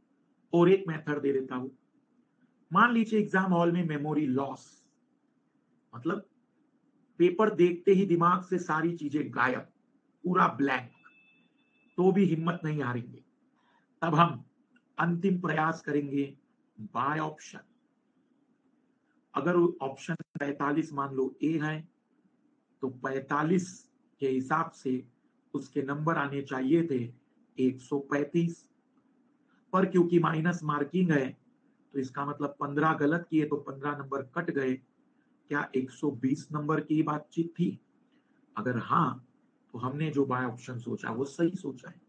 और एक मेथड दे देता हूँ। मान लीजिए एग्ज़ाम हॉल में मेमोरी लॉस मतलब पेपर देखते ही दिमाग से सारी चीज़ें गायब, पूरा ब्लैंक। तो भी हिम्मत नहीं हारेंगे तब हम अंतिम प्रयास करेंगे बाय ऑप्शन अगर ऑप्शन 45 मान लो ए है तो 45 के हिसाब से उसके नंबर आने चाहिए थे 135 पर क्योंकि माइनस मार्किंग है तो इसका मतलब 15 गलत किए तो 15 नंबर कट गए। क्या 120 नंबर की बातचीत थी? अगर हाँ तो हमने जो बाय ऑप्शन सोचा, वो सही सोचा है।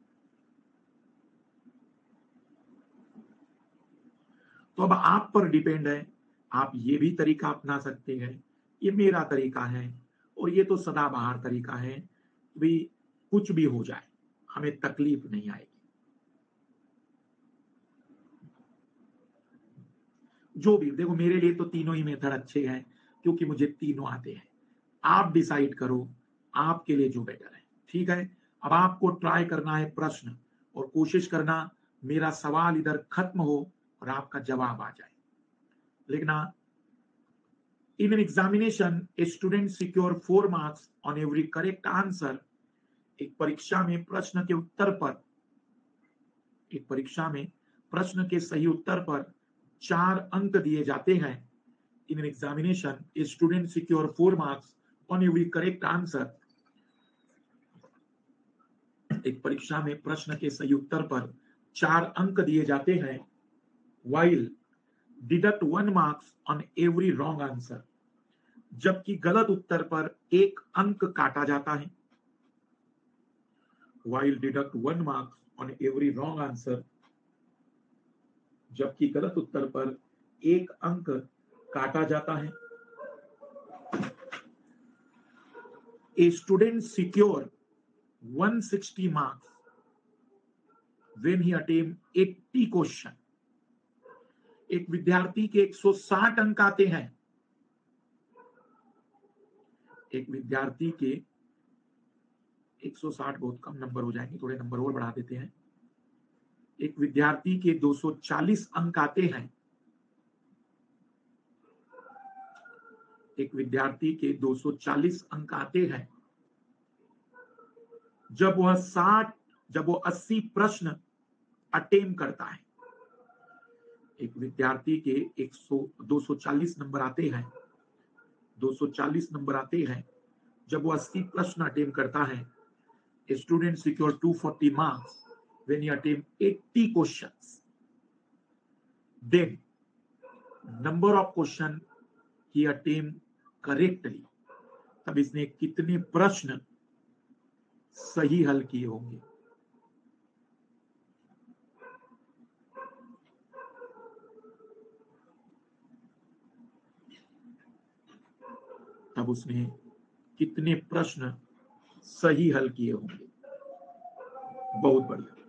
तो अब आप पर डिपेंड है। आप ये भी तरीका अपना सकते हैं, ये मेरा तरीका है, और ये तो सदा बाहर तरीका है, भी कुछ भी हो जाए, हमें तकलीफ़ नहीं आएगी। जो भी, देखो मेरे लिए तो तीनों ही मेथड अच्छे हैं, क्योंकि मुझे तीनों आते हैं। आप डिसाइड करो आपके लिए जो बेटर है। ठीक है? अब आपको ट्राई करना है प्रश्न और कोशिश करना मेरा सवाल इधर खत्म हो और आपका जवाब आ जाए। लिखना in an examination a student secure four marks on every correct answer एक परीक्षा में प्रश्न के उत्तर पर, एक परीक्षा में प्रश्न के सही उत्तर पर चार अंक दिए जाते हैं। In an examination a student secure four marks on every correct answer एक परीक्षा में प्रश्न के सही उत्तर पर चार अंक दिए जाते हैं while deduct one marks on every wrong answer जबकि गलत उत्तर पर एक अंक काटा जाता है। While deduct one marks on every wrong answer जबकि गलत उत्तर पर एक अंक काटा जाता है। A student secure 160 marks when he attempt 80 question एक विद्यार्थी के 160 अंक आते हैं। एक विद्यार्थी के 160 बहुत कम नंबर हो जाएँगे, थोड़े नंबर और बढ़ा देते हैं। एक विद्यार्थी के 240 अंक आते हैं। एक विद्यार्थी के 240 अंक आते हैं। जब वह साठ, जब वो अस्सी प्रश्न अटेम करता है। एक विद्यार्थी के एक सौ, दो सौ चालीस नंबर आते हैं। दो सौ चालीस नंबर आते हैं। जब वो अस्सी प्रश्न अटेम करता है student secure two forty marks when you attempt 80 questions. Then, number of question he attempt correctly. तब इसने कितने प्रश्न सही हल किए होंगे। तब उसने कितने प्रश्न सही हल किए होंगे। बहुत बढ़िया।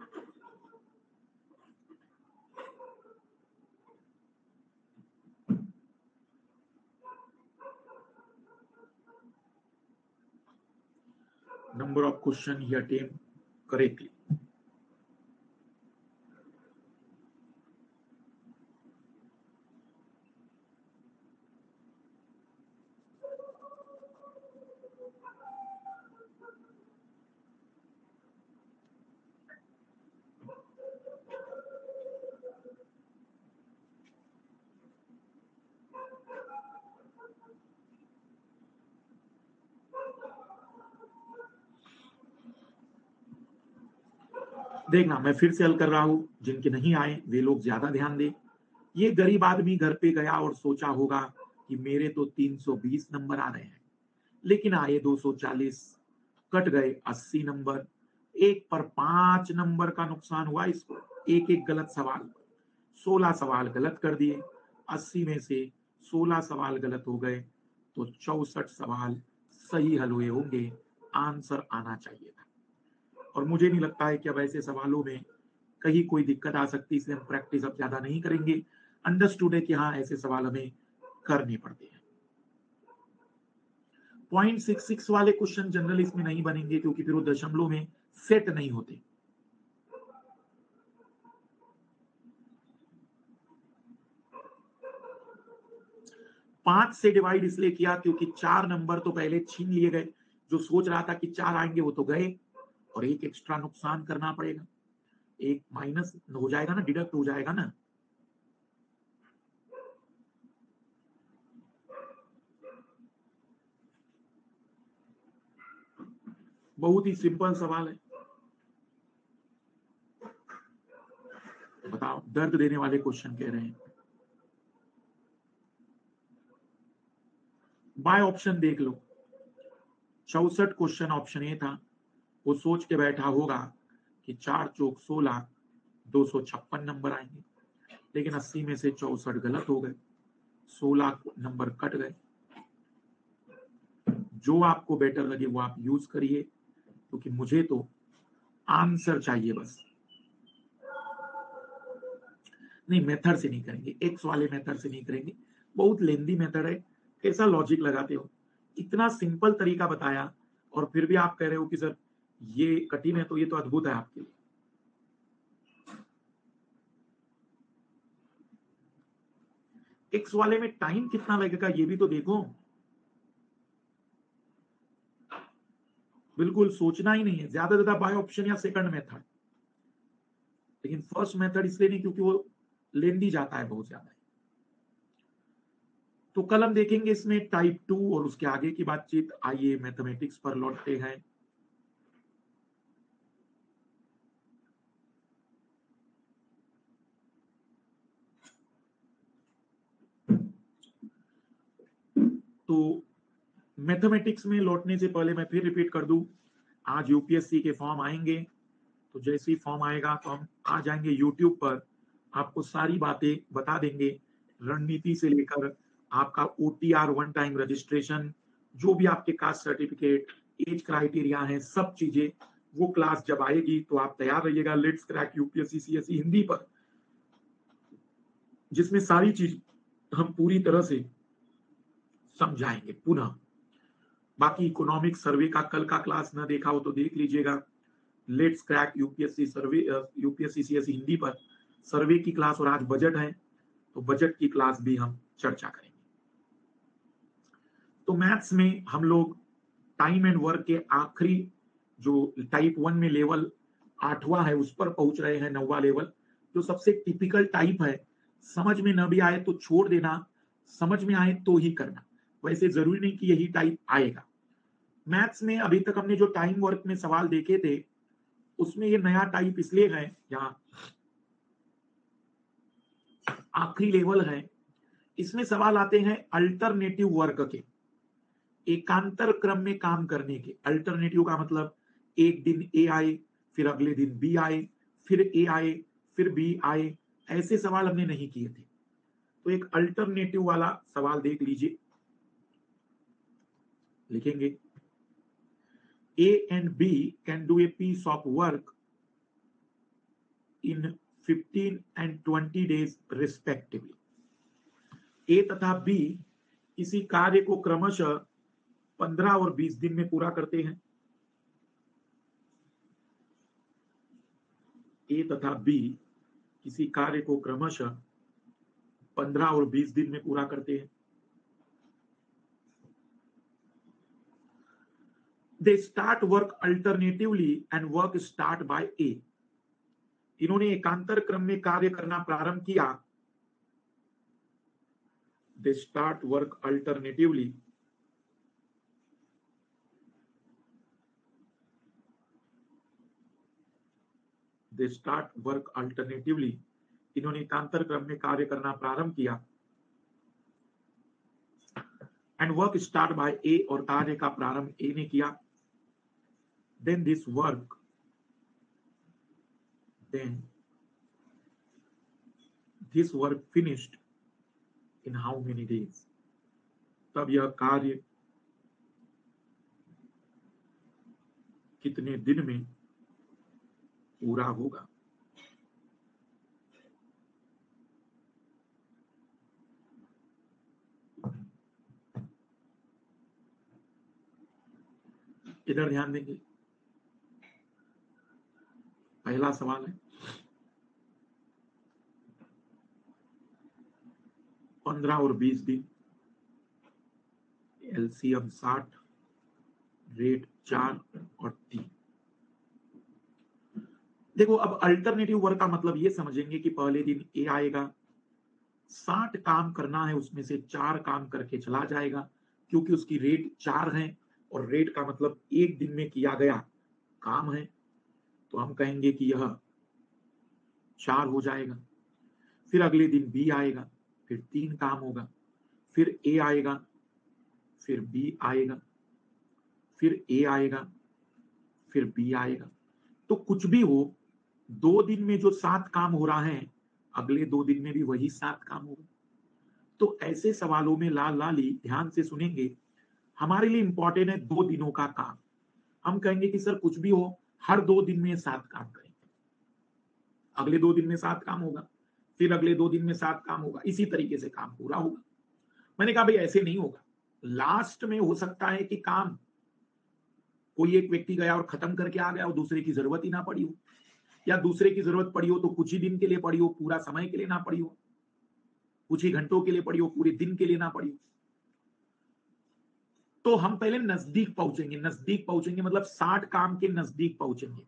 Number of question he attained correctly. देखना, मैं फिर से हल कर रहा हूँ, जिनके नहीं आए, वे लोग ज़्यादा ध्यान दें। ये गरीब आदमी घर पे गया और सोचा होगा कि मेरे तो 320 नंबर आ रहे हैं। लेकिन आए 240 कट गए 80 नंबर। एक पर पाँच नंबर का नुकसान हुआ इसको। एक एक गलत सवाल। 16 सवाल गलत कर दिए। 80 में से 16 सवाल गलत हो गए तो चौसठ सवाल सही हल हुए होंगे। आंसर आना चाहिए। और मुझे नहीं लगता है कि अब ऐसे सवालों में कहीं कोई दिक्कत आ सकती, इसलिए हम प्रैक्टिस अब ज़्यादा नहीं करेंगे। अंडरस्टूड है कि हाँ ऐसे सवाल हमें करने पड़ते हैं। पॉइंट सिक्स सिक्स वाले क्वेश्चन जनरल इसमें नहीं बनेंगे, क्योंकि फिर वो दशमलव में सेट नहीं होते। पाँच से डिवाइड इसलिए किया, क्योंकि चार नंबर तो पहले छीन लिए गए। जो सोच रहा था कि चार आएँगे, वो तो गए। और एक एक्स्ट्रा नुकसान करना पड़ेगा। एक माइनस हो जाएगा ना डिडक्ट हो जाएगा ना। बहुत ही सिंपल सवाल है। बताओ, दर्द देने वाले क्वेश्चन कह रहे हैं। बाय ऑप्शन देख लो। चौसठ क्वेश्चन ऑप्शन ए था। वो सोच के बैठा होगा कि चार चौक सोलह, दो सौ छप्पन नंबर आएँगे। लेकिन अस्सी में से चौसठ गलत हो गए। सोलह नंबर कट गए। जो आपको बेटर लगे वो आप यूज़ करिए, क्योंकि तो मुझे तो आंसर चाहिए बस। नहीं मेथड से नहीं करेंगे। एक्स वाले मेथड से नहीं करेंगे। बहुत लेंदी मेथड है। कैसा लॉजिक लगाते हो? इतना सिंपल तरीका बताया और फिर भी आप कह रहे हो कि सर ये कठिन है तो ये तो अद्भुत है आपके लिए। एक्स वाले में टाइम कितना लगेगा ये भी तो देखो। बिल्कुल सोचना ही नहीं है। ज़्यादा ज़्यादा बाय ऑप्शन या सेकंड मेथड लेकिन फ़र्स्ट मेथड इसलिए नहीं क्योंकि वो लेंदी जाता है बहुत ज़्यादा। तो कल हम देखेंगे इसमें टाइप टू और उसके आगे की बातचीत। आइए मैथमेटिक्स पर लौटते हैं। तो मैथमेटिक्स में लौटने से पहले मैं फिर रिपीट कर दूँ। आज यूपीएससी के फॉर्म आएँगे। तो जैसे ही फॉर्म आएगा तो हम आ जाएँगे यूट्यूब पर। आपको सारी बातें बता देंगे। रणनीति से लेकर आपका O T R one time registration जो भी आपके कास्ट सर्टिफिकेट एज क्राइटेरिया है, सब चीज़ें, वो क्लास जब आएगी तो आप तैयार रहिएगा। Let's crack UPSC CSC Hindi पर। जिसमें सारी चीज़ हम पूरी तरह से समझाएँगे। पुनः, बाकी इकोनॉमिक सर्वे का कल का क्लास न देखा हो तो देख लीजिएगा। Let's crack UPSC survey UPSC CSC Hindi पर सर्वे की क्लास और आज बजट है तो बजट की क्लास भी हम चर्चा करेंगे। तो मैथ्स में हम लोग टाइम एंड वर्क के आखिरी जो टाइप वन में लेवल आठवां है, उस पर पहुँच रहे हैं नौवा लेवल जो सबसे टिपिकल टाइप है। समझ में न भी आए तो छोड़ देना, समझ में आए तो ही करना। वैसे ज़रूरी नहीं कि यही टाइप आएगा। मैथ्स में अभी तक हमने जो टाइम वर्क में सवाल देखे थे, उसमें ये नया टाइप इसलिए है, यहाँ आखिरी लेवल है। इसमें सवाल आते हैं अल्टरनेटिव वर्क के, एकांतर क्रम में काम करने के। अल्टरनेटिव का मतलब एक दिन ए आए, फिर अगले दिन बी आए, फिर ए आए, फिर बी आए, ऐसे सवाल हमने नहीं किए थे। तो एक अल्टरनेटिव वाला सवाल देख लीजिए। लिखेंगे। A and B can do a piece of work in 15 and 20 days respectively A तथा बी किसी कार्य को क्रमशः 15 और 20 दिन में पूरा करते हैं। ए तथा बी किसी कार्य को क्रमशः 15 और 20 दिन में पूरा करते हैं। They start work alternatively and work start by A इन्होंने एकांतर क्रम में कार्य करना प्रारंभ किया। They start work alternatively they start work alternatively इन्होंने एकांतर क्रम में कार्य करना प्रारंभ किया। And work start by A और कार्य का प्रारंभ ए ने किया। Then this work then this work finished in how many days तब यह कार्य कितने दिन में पूरा होगा इधर ध्यान देंगे पहला सवाल है। पंद्रह और बीस दिन। एलसीएम साठ, रेट चार और तीन। देखो, अब अल्टरनेटिव वर्क का मतलब ये समझेंगे कि पहले दिन ए आएगा। साठ काम करना है, उसमें से चार काम करके चला जाएगा, क्योंकि उसकी रेट चार है, और रेट का मतलब एक दिन में किया गया काम है। तो हम कहेंगे कि यह चार हो जाएगा। फिर अगले दिन बी आएगा, फिर तीन काम होगा, फिर ए आएगा, फिर बी आएगा, फिर ए आएगा, फिर बी आएगा। तो कुछ भी हो, दो दिन में जो सात काम हो रहा है, अगले दो दिन में भी वही सात काम होगा। तो ऐसे सवालों में लाल लाली ध्यान से सुनेंगे। हमारे लिए इंपॉर्टेंट है दो दिनों का काम। हम कहेंगे कि सर कुछ भी हो हर दो दिन में सात काम करेंगे। अगले दो दिन में सात काम होगा, फिर अगले दो दिन में सात काम होगा, इसी तरीके से काम पूरा होगा। मैंने कहा, भाई, ऐसे नहीं होगा। लास्ट में हो सकता है कि काम, कोई एक व्यक्ति गया और खत्म करके आ गया और दूसरे की ज़रूरत ही ना पड़ी हो, या दूसरे की ज़रूरत पड़ी हो तो कुछ ही दिन के लिए पड़ी हो, पूरा समय के लिए ना पड़ी हो, कुछ ही घंटों के लिए पड़ी हो, पूरे दिन के लिए ना पड़ी हो तो हम पहले नज़दीक पहुँचेंगे। नज़दीक पहुँचेंगे मतलब साठ काम के नज़दीक पहुँचेंगे।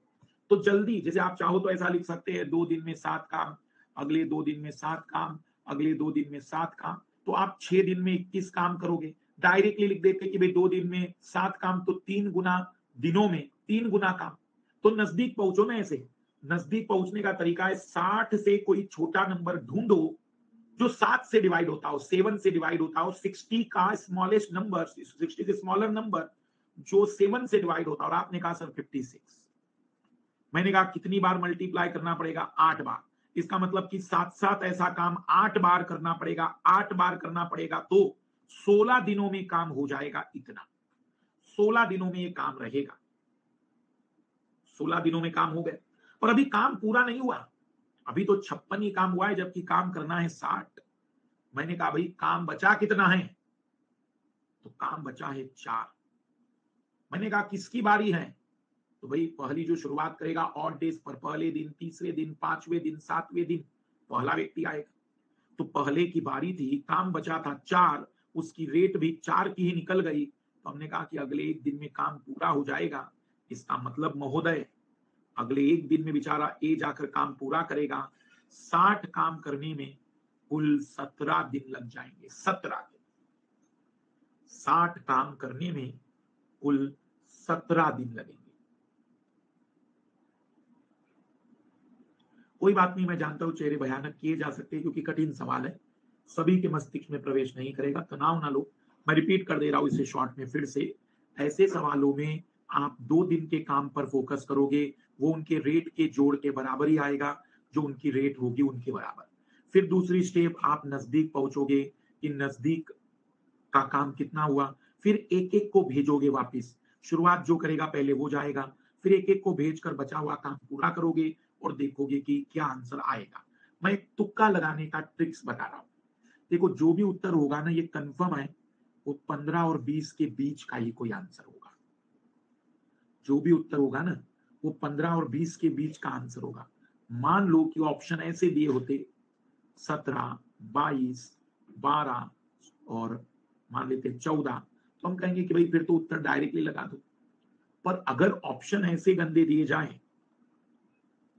तो जल्दी, जैसे आप चाहो तो ऐसा लिख सकते हैं, दो दिन में सात काम, अगले दो दिन में सात काम, अगले दो दिन में सात काम। तो आप छह दिन में इक्कीस काम करोगे। डायरेक्टली लिख देते कि भाई दो दिन में सात काम तो तीन गुना दिनों में, तीन गुना काम। तो नज़दीक पहुंचो ना ऐसे। नज़दीक पहुँचने का तरीका है, साठ से कोई छोटा नंबर ढूंढो जो सात से डिवाइड होता हो सेवन से डिवाइड होता हो सिक्सटी का स्मॉलेस्ट नंबर सिक्सटी से स्मॉलर नंबर जो सेवन से डिवाइड होता और आपने कहा सर फिफ्टी सिक्स मैंने कहा, कितनी बार मल्टीप्लाई करना पड़ेगा? आठ बार। इसका मतलब कि साथ साथ ऐसा काम आठ बार करना पड़ेगा, आठ बार करना पड़ेगा तो सोलह दिनों में काम हो जाएगा इतना। सोलह दिनों में ये काम रहेगा। सोलह दिनों में काम हो गया पर अभी काम पूरा नहीं हुआ। अभी तो छप्पन ही काम हुआ है, जबकि काम करना है साठ। मैंने कहा, भाई, काम बचा कितना है? तो काम बचा है चार। मैंने कहा, किसकी बारी है? तो भाई, पहली जो शुरुआत करेगा ऑड डेज़ पर पहले दिन, तीसरे दिन, पाँचवें दिन, सातवें दिन, पहला व्यक्ति आएगा। तो पहले की बारी थी, काम बचा था चार, उसकी रेट भी चार की ही निकल गई। तो हमने कहा कि अगले एक दिन में काम पूरा हो जाएगा। इसका मतलब महोदय अगले एक दिन में बेचारा ए जाकर काम पूरा करेगा। साठ काम करने में कुल सत्रह दिन लग जाएँगे, सत्रह दिन। साठ काम करने में कुल सत्रह दिन लगेंगे। कोई बात नहीं, मैं जानता हूँ चेहरे भयानक किए जा सकते हैं, क्योंकि कठिन सवाल है। सभी के मस्तिष्क में प्रवेश नहीं करेगा तनाव ना लो। मैं रिपीट कर दे रहा हूँ इसे शॉर्ट में फिर से। ऐसे सवालों में आप दो दिन के काम पर फोकस करोगे वो उनके रेट के जोड़ के बराबर ही आएगा, जो उनकी रेट होगी उनके बराबर। फिर दूसरी स्टेप आप नज़दीक पहुंचोगे कि नज़दीक का काम कितना हुआ। फिर एक एक को भेजोगे वापिस। शुरुआत जो करेगा पहले वो जाएगा। फिर एक एक को भेजकर बचा हुआ काम पूरा करोगे और देखोगे कि क्या आंसर आएगा। मैं तुक्का लगाने का ट्रिक्स बता रहा हूँ। देखो, जो भी उत्तर होगा ना, ये कंफर्म है, वो पंद्रह और बीस के बीच का ही कोई आंसर होगा। जो भी उत्तर होगा ना वो पंद्रह और बीस के बीच का आंसर होगा। मान लो कि ऑप्शन ऐसे दिए होते, सत्रह, बाईस, बारह और मान लेते चौदह तो हम कहेंगे कि भाई फिर तो उत्तर डायरेक्टली लगा दो। पर अगर ऑप्शन ऐसे गंदे दिए जाए,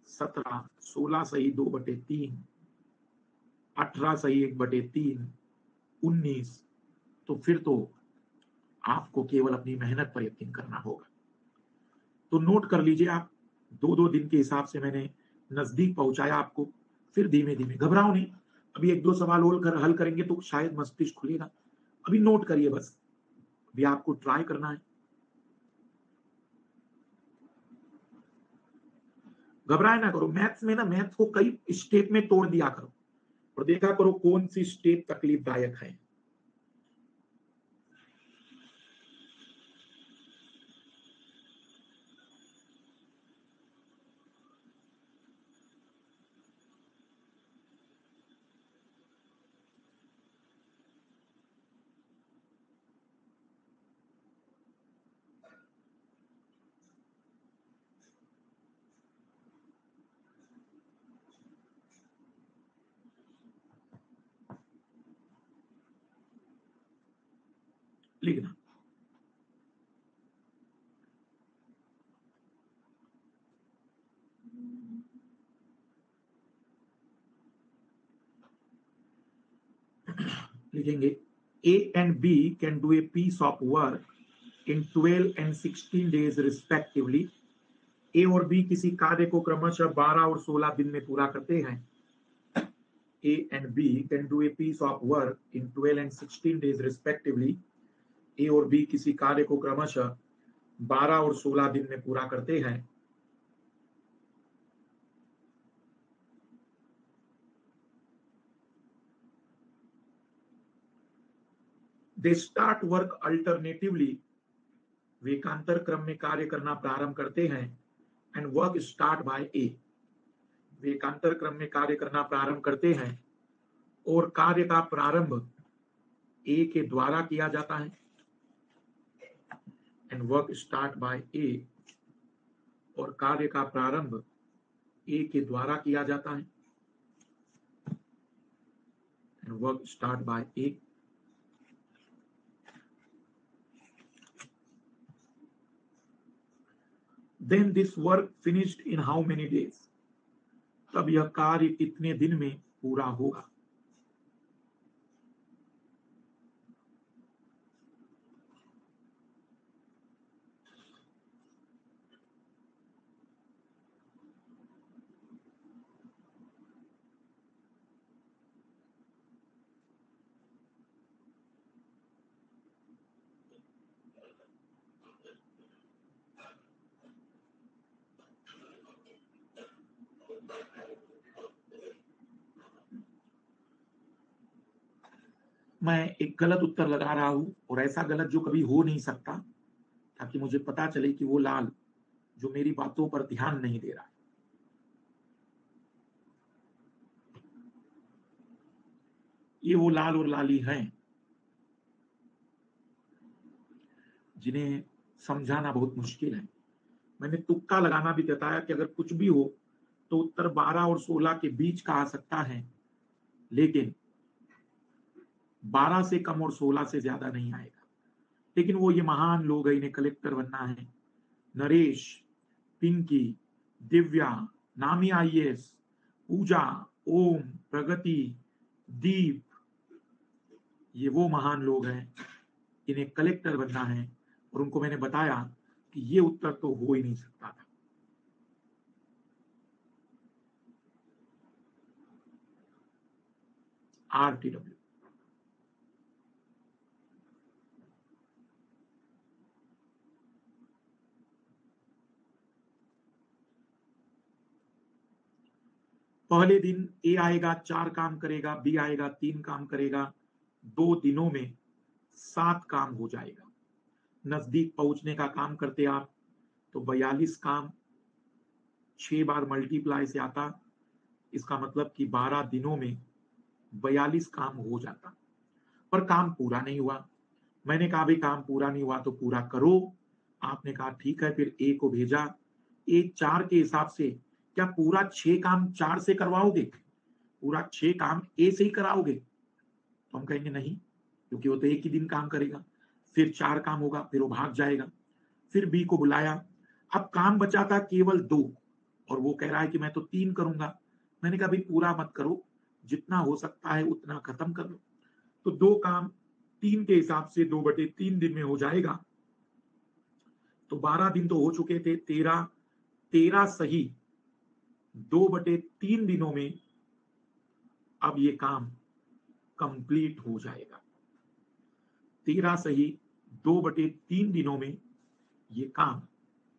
सत्रह, सोलह सही दो बटे तीन, अठारह सही एक बटे तीन, उन्नीस तो फिर तो आपको केवल अपनी मेहनत पर यकीन करना होगा। तो नोट कर लीजिए आप दो दो दिन के हिसाब से मैंने नज़दीक पहुँचाया आपको, फिर धीमे धीमे घबराओ नहीं। अभी एक दो सवाल होल कर, हल करेंगे तो शायद मस्तिष्क खुलेगा। अभी नोट करिए बस, अभी आपको ट्राई करना है। घबराए ना करो मैथ्स में ना मैथ्स को कई स्टेप में तोड़ दिया करो, और देखा करो कौन सी स्टेप तकलीफदायक है। लिखना लिखेंगे A and B can do a piece of work in 12 and 16 days respectively A और बी किसी कार्य को क्रमश बारह और 16 दिन में पूरा करते हैं। A and B can do a piece of work in 12 and 16 days respectively A और बी किसी कार्य को क्रमशः 12 और 16 दिन में पूरा करते हैं। दे स्टार्ट वर्क अल्टरनेटिवली वेकांतर क्रम में कार्य करना प्रारंभ करते हैं and work start by A वेकांतर क्रम में कार्य करना प्रारंभ करते हैं और कार्य का प्रारंभ ए के द्वारा किया जाता है। And work start by A और कार्य का प्रारंभ ए के द्वारा किया जाता है। And work start by A then this work finished in how many days तब यह कार्य कितने दिन में पूरा होगा मैं एक गलत उत्तर लगा रहा हूँ और ऐसा गलत जो कभी हो नहीं सकता, ताकि मुझे पता चले कि वो लाल जो मेरी बातों पर ध्यान नहीं दे रहा ये वो लाल और लाली हैं जिन्हें समझाना बहुत मुश्किल है। मैंने तुक्का लगाना भी बताया कि अगर कुछ भी हो तो उत्तर 12 और 16 के बीच का आ सकता है, लेकिन 12 से कम और 16 से ज़्यादा नहीं आएगा। लेकिन वो ये महान लोग है, इन्हें कलेक्टर बनना है। नरेश, पिंकी, दिव्या, नामी आई पूजा, ओम, प्रगति, दीप, ये वो महान लोग हैं, इन्हें कलेक्टर बनना है। और उनको मैंने बताया कि ये उत्तर तो हो ही नहीं सकता था। आर टी डब्ल्यू पहले दिन ए आएगा, चार काम करेगा बी आएगा, तीन काम करेगा, दो दिनों में सात काम हो जाएगा। नज़दीक पहुँचने का काम करते आप तो बयालीस काम छह बार मल्टीप्लाई से आता, इसका मतलब कि बारह दिनों में बयालीस काम हो जाता। पर काम पूरा नहीं हुआ। मैंने कहा भी काम पूरा नहीं हुआ तो पूरा करो। आपने कहा, ठीक है। फिर ए को भेजा। ए चार के हिसाब से क्या पूरा छह काम चार से करवाओगे? पूरा छह काम ए से ही कराओगे? तो हम कहेंगे नहीं, क्योंकि वो तो एक ही दिन काम करेगा। फिर चार काम होगा, फिर वो भाग जाएगा। फिर बी को बुलाया। अब काम बचा था केवल दो, और वो कह रहा है कि मैं तो तीन करूँगा। मैंने कहा भाई पूरा मत करो। जितना हो सकता है उतना खत्म कर लो। तो दो काम तीन के हिसाब से दो बटे तीन दिन में हो जाएगा। तो बारह दिन तो हो चुके थे। तेरह तेरह सही दो बटे तीन दिनों में अब ये काम कंप्लीट हो जाएगा। तेरह सही दो बटे तीन दिनों में ये काम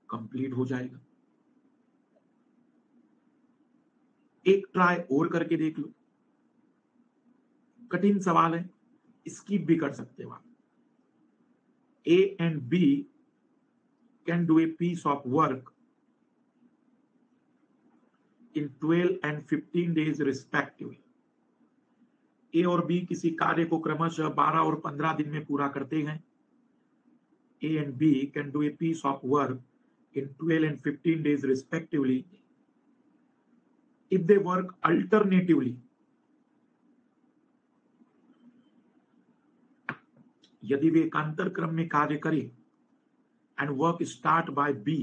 कंप्लीट हो जाएगा। एक ट्राई और करके देख लो। कठिन सवाल है, स्किप भी कर सकते हो आप। A and B can do a piece of work in 12 and 15 days respectively A और बी किसी कार्य को क्रमशः 12 और 15 दिन में पूरा करते हैं। A and B can do a piece of work in 12 and 15 days respectively if they work alternatively, यदि वे एकांतर क्रम में कार्य करें and work start by B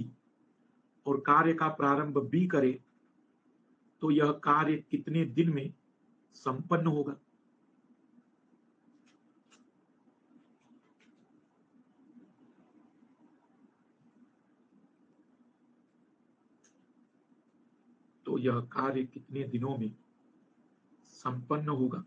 और कार्य का प्रारंभ बी करे तो यह कार्य कितने दिन में संपन्न होगा? तो यह कार्य कितने दिनों में संपन्न होगा?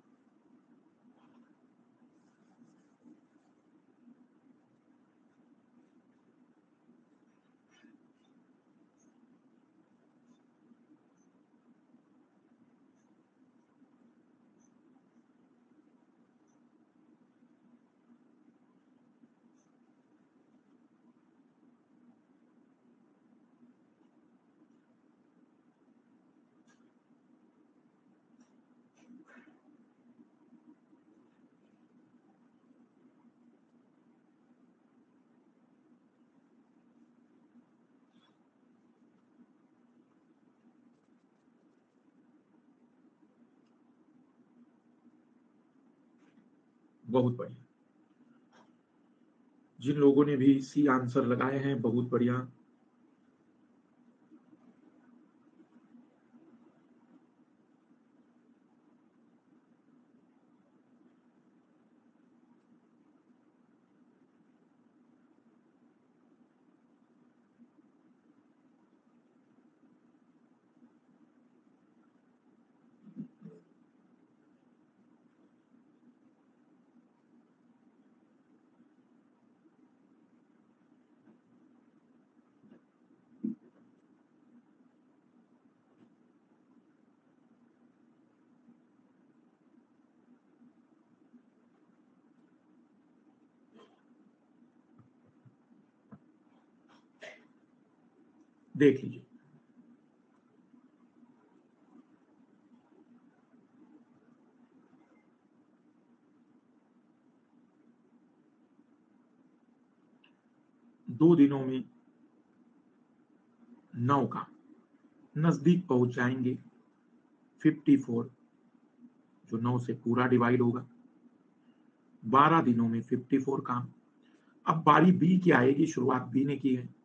बहुत बढ़िया। जिन लोगों ने भी सी आंसर लगाए हैं बहुत बढ़िया। देख लीजिए। दो दिनों में नौ का नज़दीक पहुँच जाएँगे। 54 जो नौ से पूरा डिवाइड होगा। बारह दिनों में 54 काम। अब बारी बी की आएगी, शुरुआत बी ने की है।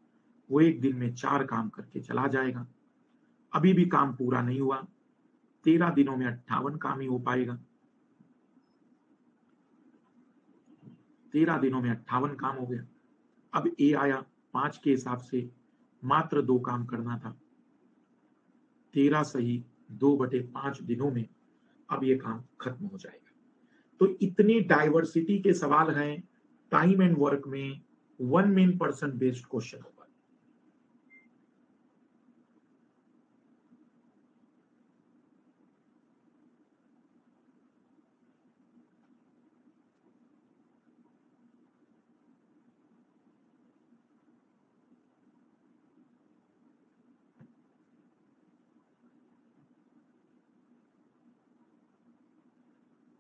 वो एक दिन में चार काम करके चला जाएगा। अभी भी काम पूरा नहीं हुआ। तेरह दिनों में अट्ठावन काम ही हो पाएगा। तेरह दिनों में अट्ठावन काम हो गया। अब ए आया। पाँच के हिसाब से मात्र दो काम करना था। तेरह सही, दो बटे पाँच दिनों में अब ये काम खत्म हो जाएगा। तो इतनी डाइवर्सिटी के सवाल हैं। टाइम एंड वर्क में one man person based question होगा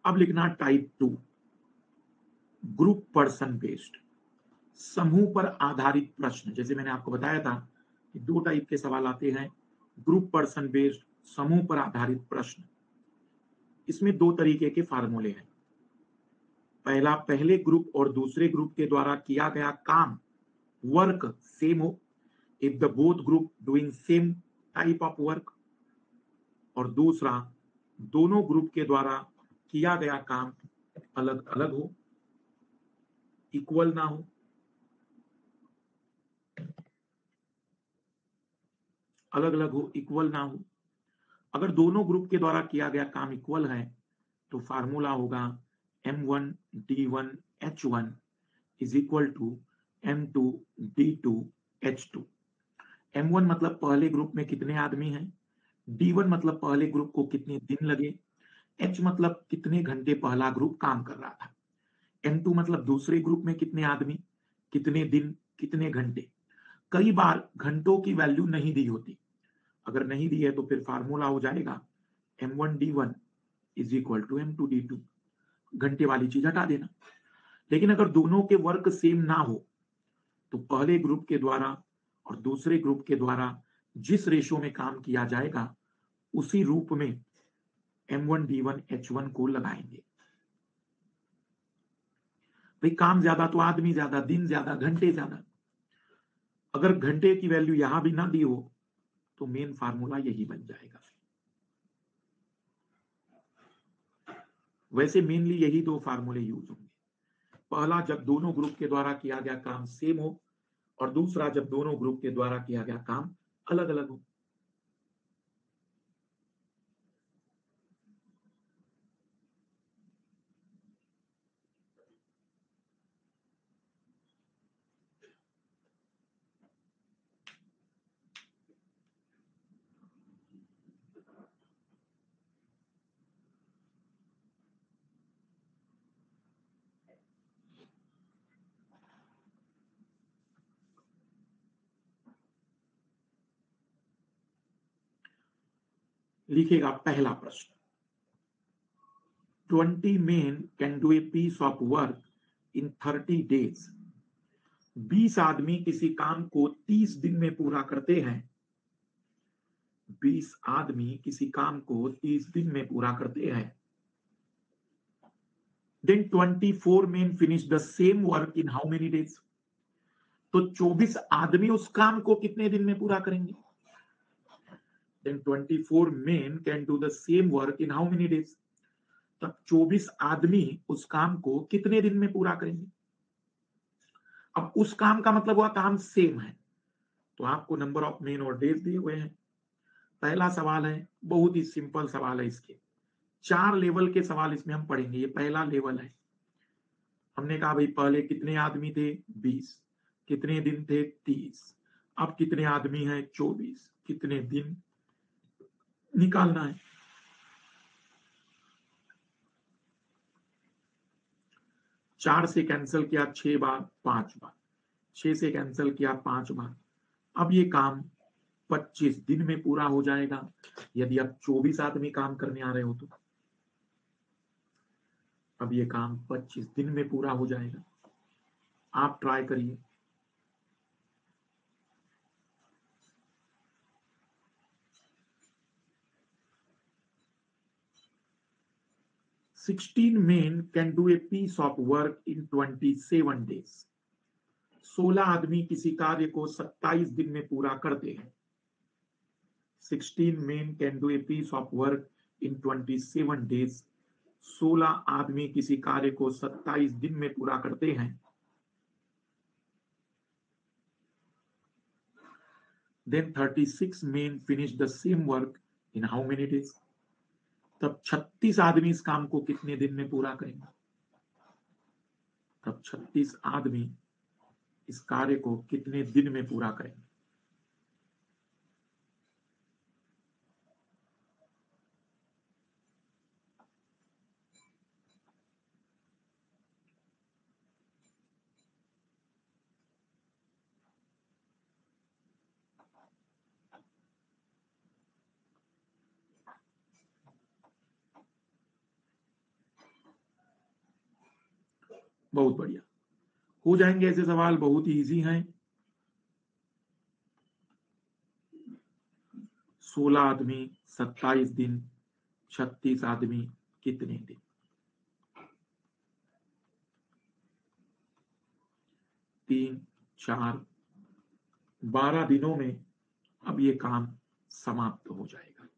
अब लिखना type two group person based समूह पर आधारित प्रश्न। जैसे मैंने आपको बताया था कि दो टाइप के सवाल आते हैं ग्रुप पर्सन बेस्ड समूह पर आधारित प्रश्न। इसमें दो तरीके के फार्मूले हैं। पहला, पहले ग्रुप और दूसरे ग्रुप के द्वारा किया गया काम वर्क सेम हो। If the both group doing same type of work और दूसरा, दोनों ग्रुप के द्वारा किया गया काम अलग अलग हो इक्वल ना हो। अलग अलग हो इक्वल ना हो। अगर दोनों ग्रुप के द्वारा किया गया काम इक्वल है तो फार्मूला होगा M one D one H one is equal to M two D two H two M one मतलब पहले ग्रुप में कितने आदमी हैं? डी वन मतलब पहले ग्रुप को कितने दिन लगे? एच मतलब कितने घंटे पहला ग्रुप काम कर रहा था। एम टू मतलब दूसरे ग्रुप में कितने आदमी, कितने दिन, कितने घंटे। कई बार घंटों की वैल्यू नहीं दी होती। अगर नहीं दी है तो फिर फार्मूला हो जाएगा M one D one is equal to M two D two घंटे वाली चीज़ हटा देना। लेकिन अगर दोनों के वर्क सेम ना हो तो पहले ग्रुप के द्वारा और दूसरे ग्रुप के द्वारा जिस रेशो में काम किया जाएगा, उसी रूप में M one D one H one को लगाएँगे। भाई, काम ज़्यादा तो आदमी ज़्यादा, दिन ज़्यादा, घंटे ज़्यादा। अगर घंटे की वैल्यू यहाँ भी ना दी हो तो मेन फार्मूला यही बन जाएगा। वैसे मेनली यही दो फार्मूले यूज़ होंगे। पहला, जब दोनों ग्रुप के द्वारा किया गया काम सेम हो, और दूसरा, जब दोनों ग्रुप के द्वारा किया गया काम अलग अलग हो। लिखेगा पहला प्रश्न। Twenty men can do a piece of work in thirty days. बीस आदमी किसी काम को तीस दिन में पूरा करते हैं। बीस आदमी किसी काम को तीस दिन में पूरा करते हैं। Then twenty four men finish the same work in how many days तो चौबीस आदमी उस काम को कितने दिन में पूरा करेंगे? Then 24 men can do the same work in how many days? तब 24 आदमी उस काम को कितने दिन में पूरा करेंगे? अब उस काम का मतलब हुआ काम सेम है। तो आपको नंबर ऑफ़ मेन और डेज़ दिए हुए हैं। पहला सवाल है, बहुत ही सिंपल सवाल है इसके। चार लेवल के सवाल इसमें हम पढ़ेंगे, ये पहला लेवल है। हमने कहा भाई, पहले कितने आदमी थे? बीस। कितने दिन थे? तीस। अब कितने आदमी हैं? चौबीस। कितने दिन? निकालना है। चार से कैंसिल किया, छह बार, पाँच बार। छह से कैंसिल किया, पाँच बार। अब ये काम पच्चीस दिन में पूरा हो जाएगा। यदि आप चौबीस आदमी काम करने आ रहे हो तो। अब ये काम पच्चीस दिन में पूरा हो जाएगा। आप ट्राई करिए। Sixteen men can do a piece of work in twenty seven days सोलह आदमी किसी कार्य को सत्ताईस दिन में पूरा करते हैं। Sixteen men can do a piece of work in twenty seven days सोलह आदमी किसी कार्य को सत्ताईस दिन में पूरा करते हैं। Then thirty six men finish the same work in how many days तब 36 आदमी इस काम को कितने दिन में पूरा करेंगे? तब 36 आदमी इस कार्य को कितने दिन में पूरा करेंगे? बहुत बढ़िया। हो जाएँगे ऐसे सवाल, बहुत ही इजी हैं। सोलह आदमी, सत्ताईस दिन, छत्तीस आदमी, कितने दिन? तीन, चार, बारह दिनों में अब ये काम समाप्त हो जाएगा।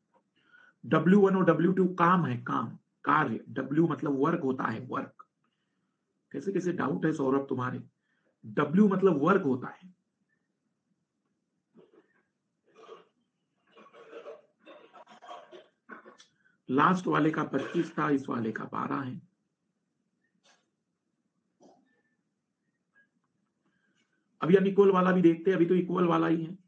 डब्ल्यू वन और डब्ल्यू टू काम है, काम, कार्य। डब्ल्यू मतलब वर्क होता है वर्क कैसे कैसे डाउट है सौरभ तुम्हारे? डब्ल्यू मतलब वर्क होता है। लास्ट वाले का 25 था, इस वाले का 12 है। अभी हम इक्वल वाला भी देखते हैं, अभी तो इक्वल वाला ही है।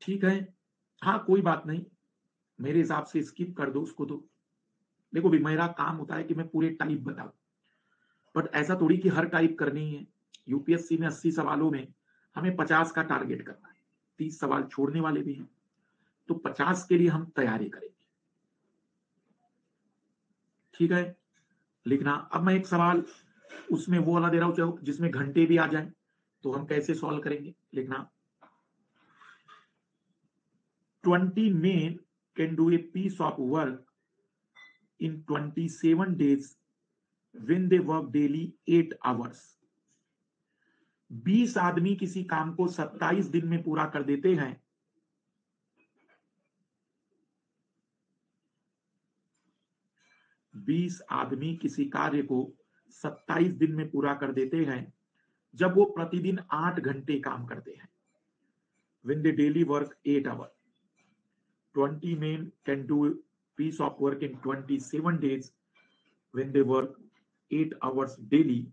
ठीक है? हाँ कोई बात नहीं। मेरे हिसाब से स्किप कर दो उसको तो। देखो, भी मेरा काम होता है कि मैं पूरे टाइप बताऊ। बट ऐसा थोड़ी कि हर टाइप करनी है यूपीएससी में अस्सी सवालों में हमें पचास का टारगेट करना है। तीस सवाल छोड़ने वाले भी हैं। तो पचास के लिए हम तैयारी करेंगे। ठीक है? लिखना। अब मैं एक सवाल उसमें वो वाला दे रहा हूँ जिसमें घंटे भी आ जाए तो हम कैसे सॉल्व करेंगे? लिखना। 20 men can do a piece of work in 27 days when they work daily 8 hours. 20 आदमी किसी काम को 27 दिन में पूरा कर देते हैं। बीस आदमी किसी कार्य को सत्ताईस दिन में पूरा कर देते हैं, जब वो प्रतिदिन आठ घंटे काम करते हैं। When the daily work eight hour 20 men can do piece of work in 27 days when they work 8 hours daily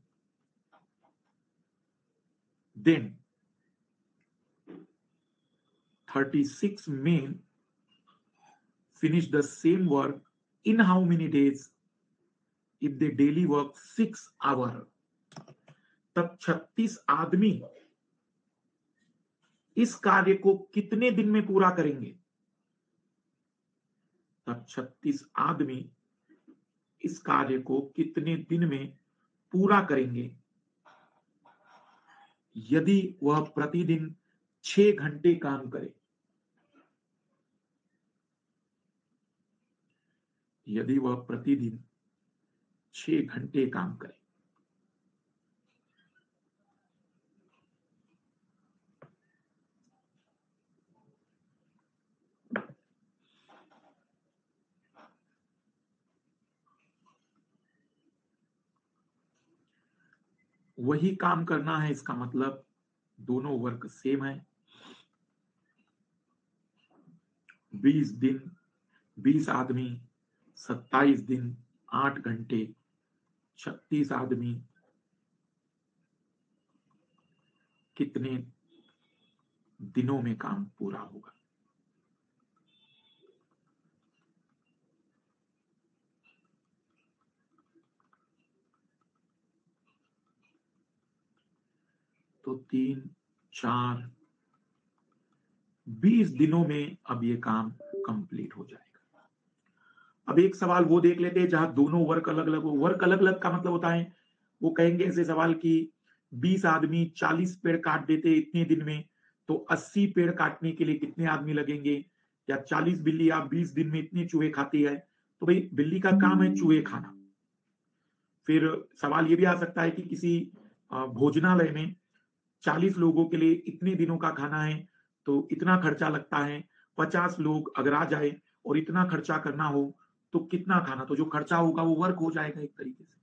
then 36 men finish the same work in how many days if they daily work 6 hour तब 36 आदमी इस कार्य को कितने दिन में पूरा करेंगे तब 36 आदमी इस कार्य को कितने दिन में पूरा करेंगे? यदि वह प्रतिदिन छह घंटे काम करे। यदि वह प्रतिदिन छह घंटे काम करे। वही काम करना है, इसका मतलब दोनों वर्क सेम है। बीस दिन, बीस आदमी, सत्ताईस दिन, आठ घंटे, छत्तीस आदमी। कितने दिनों में काम पूरा होगा? तो तीन, चार, बीस दिनों में अब ये काम कंप्लीट हो जाएगा। अब एक सवाल वो देख लेते हैं, जहाँ दोनों वर्क अलग अलग हो। वर्क अलग अलग का मतलब होता है, वो कहेंगे ऐसे सवाल कि बीस आदमी चालीस पेड़ काट देते इतने दिन में तो अस्सी पेड़ काटने के लिए कितने आदमी लगेंगे? या चालीस बिल्ली आप बीस दिन में इतने चूहे खाती है? तो भाई, बिल्ली का काम है चूहे खाना। फिर सवाल ये भी आ सकता है कि किसी भोजनालय में चालीस लोगों के लिए इतने दिनों का खाना है तो इतना खर्चा लगता है, पचास लोग अगर आ जाए और इतना खर्चा करना हो तो कितना खाना? तो जो खर्चा होगा वो वर्क हो जाएगा एक तरीके से।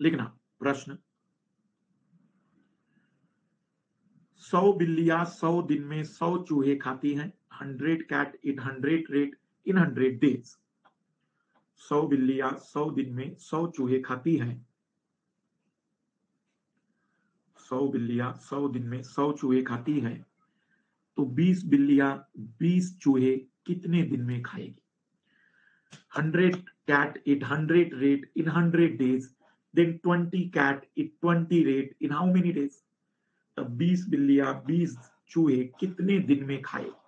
लिखना, प्रश्न। सौ बिल्लिया सौ दिन में सौ चूहे खाती हैं, hundred cat in hundred rat, in hundred days. सौ बिल्लिया सौ दिन में सौ चूहे खाती हैं सौ बिल्लियाँ, सौ दिन में सौ चूहे खाती है तो बीस बिल्लियाँ, बीस चूहे कितने दिन में खाएगी? Hundred cat eat hundred rat in hundred days, then twenty cat eat twenty rat in how many days? तब बीस बिल्लियाँ, बीस चूहे कितने दिन में खाएगी?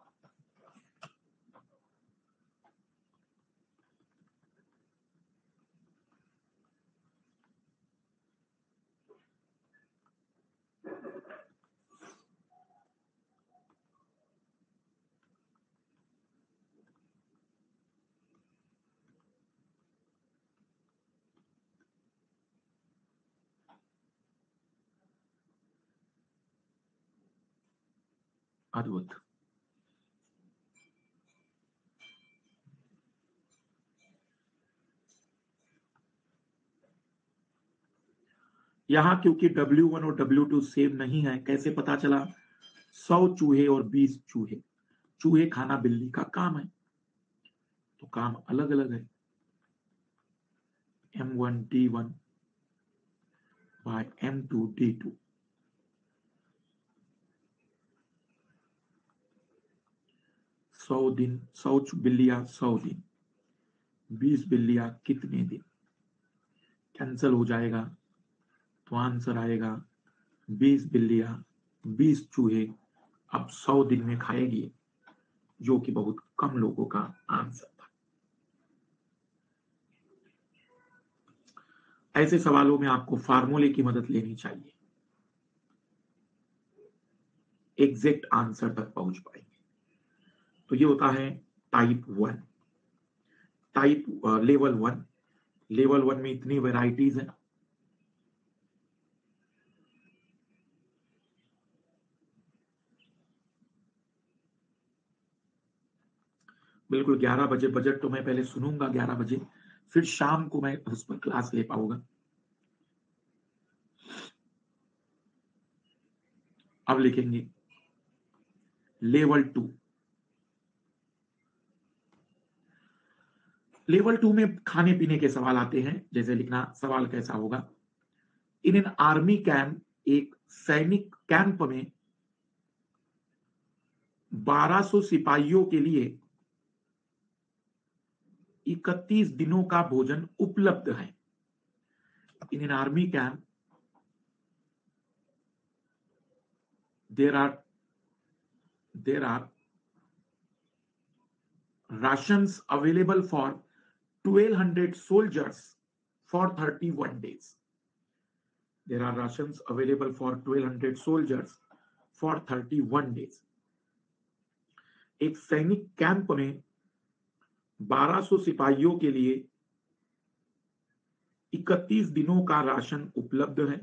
अद्भुत यहाँ क्योंकि W1 और W2 सेम नहीं है, कैसे पता चला? सौ चूहे और बीस चूहे। चूहे खाना बिल्ली का काम है। तो काम अलग अलग है M1 D1 by M2 D2 सौ दिन, सौ बिल्लिया, सौ दिन। बीस बिल्लिया कितने दिन? कैंसल हो जाएगा तो आंसर आएगा, बीस बिल्लिया, बीस चूहे अब सौ दिन में खाएगी, जो कि बहुत कम लोगों का आंसर था। ऐसे सवालों में आपको फार्मूले की मदद लेनी चाहिए। एग्जैक्ट आंसर तक पहुँच पाएँगे। तो ये होता है type one type level one level one में इतनी वेराइटीज हैं। बिल्कुल 11 बजे बजट तो मैं पहले सुनूँगा 11 बजे, फिर शाम को मैं उस पर क्लास ले पाऊँगा। अब लिखेंगे। लेवल टू लेवल टू में खाने पीने के सवाल आते हैं, जैसे लिखना सवाल कैसा होगा। इन एन आर्मी कैंप एक सैनिक कैंप में 1200 सिपाहियों के लिए 31 दिनों का भोजन उपलब्ध है। In an army camp there are there are ration available for 1200 soldiers for 31 days. There are rations available for 1200 soldiers for 31 days. एक सैनिक कैंप में 1200 सिपाहियों के लिए 31 दिनों का राशन उपलब्ध है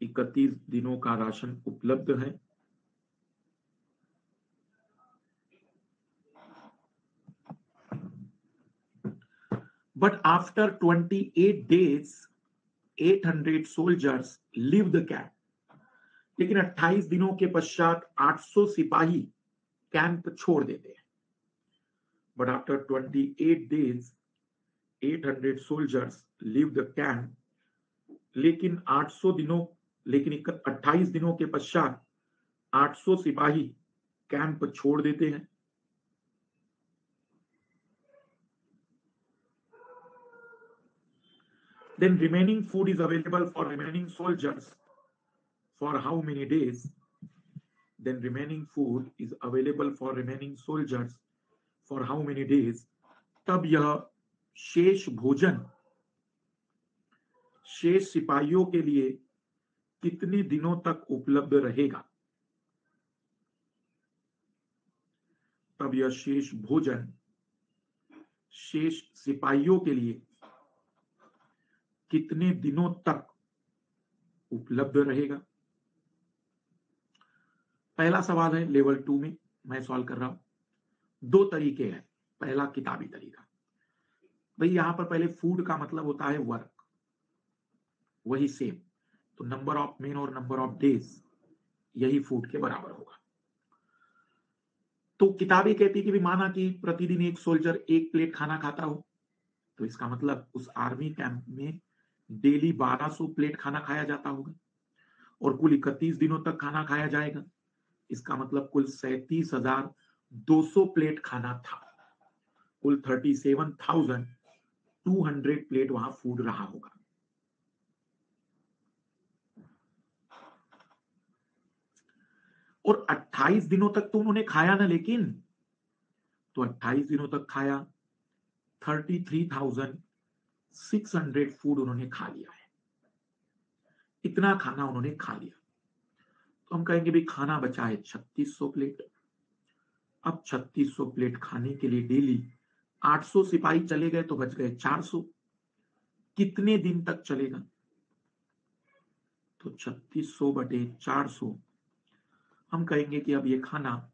31 दिनों का राशन उपलब्ध है But after 28 days, 800 soldiers leave the camp. लेकिन 28 दिनों के पश्चात 800 सिपाही कैंप छोड़ देते हैं। But after 28 days 800 soldiers leave the camp लेकिन 800 दिनों लेकिन 28 दिनों के पश्चात 800 सिपाही कैंप छोड़ देते हैं। Then remaining food is available for remaining soldiers for how many days? Then remaining food is available for remaining soldiers for how many days? तब यह शेष भोजन शेष सिपाहियों के लिए कितने दिनों तक उपलब्ध रहेगा तब यह शेष भोजन शेष सिपाहियों के लिए कितने दिनों तक उपलब्ध रहेगा? पहला सवाल है लेवल टू में, मैं सॉल्व कर रहा हूँ। दो तरीके हैं, पहला किताबी तरीका। भाई, यहाँ पर पहले फ़ूड का मतलब होता है वर्क वही सेम तो नंबर ऑफ़ मेन और नंबर ऑफ़ डेज़ यही फ़ूड के बराबर होगा। तो किताबें कहती कि भी माना कि प्रतिदिन एक सोल्जर एक प्लेट खाना खाता हो तो इसका मतलब उस आर्मी कैंप में डेली 1200 प्लेट खाना खाया जाता होगा और कुल इकतीस दिनों तक खाना खाया जाएगा। इसका मतलब कुल सैतीस हज़ार दो सौ प्लेट खाना था। कुल thirty seven thousand two hundred plate वहाँ फ़ूड रहा होगा। और 28 दिनों तक तो उन्होंने खाया ना, लेकिन तो 28 दिनों तक खाया थर्टी थ्री थाउज़ेंड 600 फ़ूड उन्होंने खा लिया है। इतना खाना उन्होंने खा लिया। तो हम कहेंगे भी खाना बचा है 3600 प्लेट। अब 3600 प्लेट खाने के लिए डेली 800 सिपाही चले गए तो बच गए 400 कितने दिन तक चलेगा? तो 3600 बटे 400 हम कहेंगे कि अब ये खाना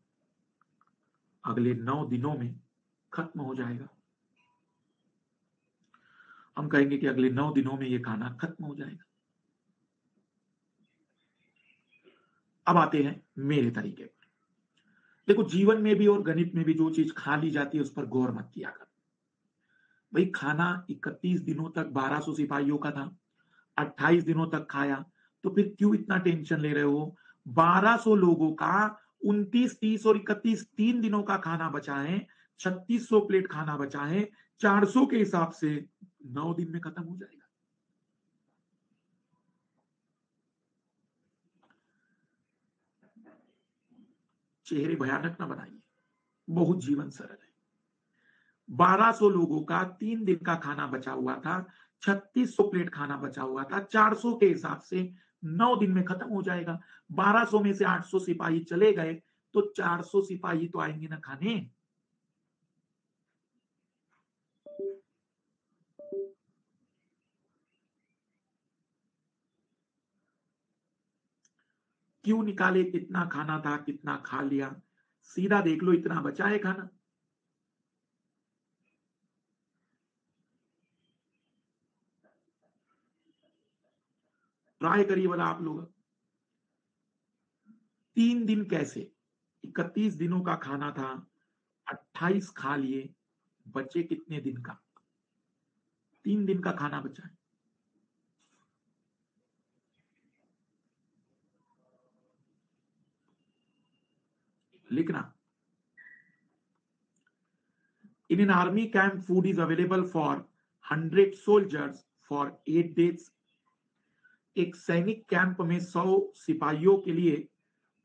अगले नौ दिनों में खत्म हो जाएगा। हम कहेंगे कि अगले नौ दिनों में ये खाना खत्म हो जाएगा। अब आते हैं मेरे तरीके पर। देखो जीवन में भी और गणित में भी जो चीज़ खा ली जाती है उस पर गौर मत किया कर। भाई खाना 31 दिनों तक 1200 सिपाहियों का था 28 दिनों तक खाया तो फिर क्यों इतना टेंशन ले रहे हो? 1200 लोगों का 29, 30 और 31 तीन दिनों का खाना बचा है 3600 प्लेट खाना बचा है 400 के हिसाब से नौ दिन में खत्म हो जाएगा। चेहरे भयानक ना बनाइए। बहुत जीवन सरल है। बारह 1200 लोगों का तीन दिन का खाना बचा हुआ था 3600 प्लेट खाना बचा हुआ था 400 के हिसाब से नौ दिन में खत्म हो जाएगा। 1200 में से 800 सिपाही चले गए तो 400 सिपाही तो आएँगे ना खाने। क्यों निकाले? कितना खाना था, कितना खा लिया। सीधा देख लो, इतना बचा है खाना। ट्राई करिए बोला आप लोग। तीन दिन कैसे? इकतीस दिनों का खाना था, अट्ठाईस खा लिए, बचे कितने दिन का? तीन दिन का खाना बचा है। लिखना। In an army camp, food is available for 100 soldiers for 8 days. एक सैनिक कैंप में 100 सिपाहियों के लिए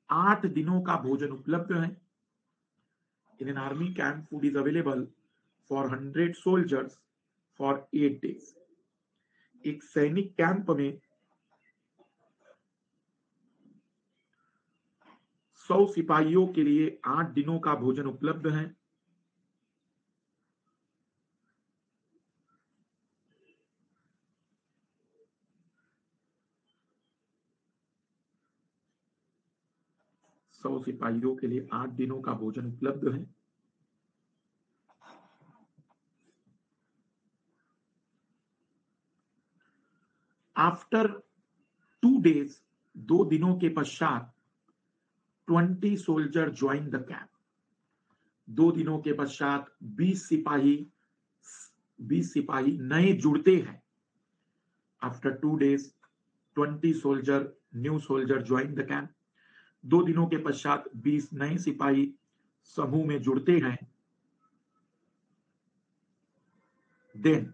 आठ दिनों का भोजन उपलब्ध है। In an army camp food is available for 100 soldiers for 8 days एक सैनिक कैंप में सौ सिपाहियों के लिए आठ दिनों का भोजन उपलब्ध है। सौ सिपाहियों के लिए आठ दिनों का भोजन उपलब्ध है। आफ्टर टू डेज़ दो दिनों के पश्चात twenty soldier join the camp. दो दिनों के पश्चात बीस सिपाही बीस सिपाही नए जुड़ते हैं। After two days twenty soldier new soldier join the camp. दो दिनों के पश्चात 20 नए सिपाही समूह में जुड़ते हैं। देन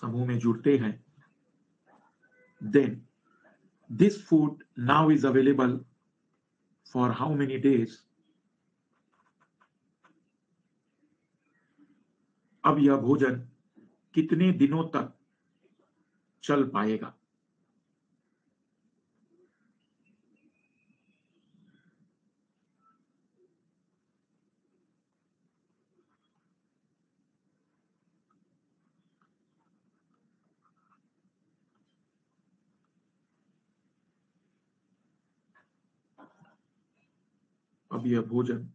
समूह में जुड़ते हैं। Then this food now is available for how many days अब यह भोजन कितने दिनों तक चल पाएगा? अब यह भोजन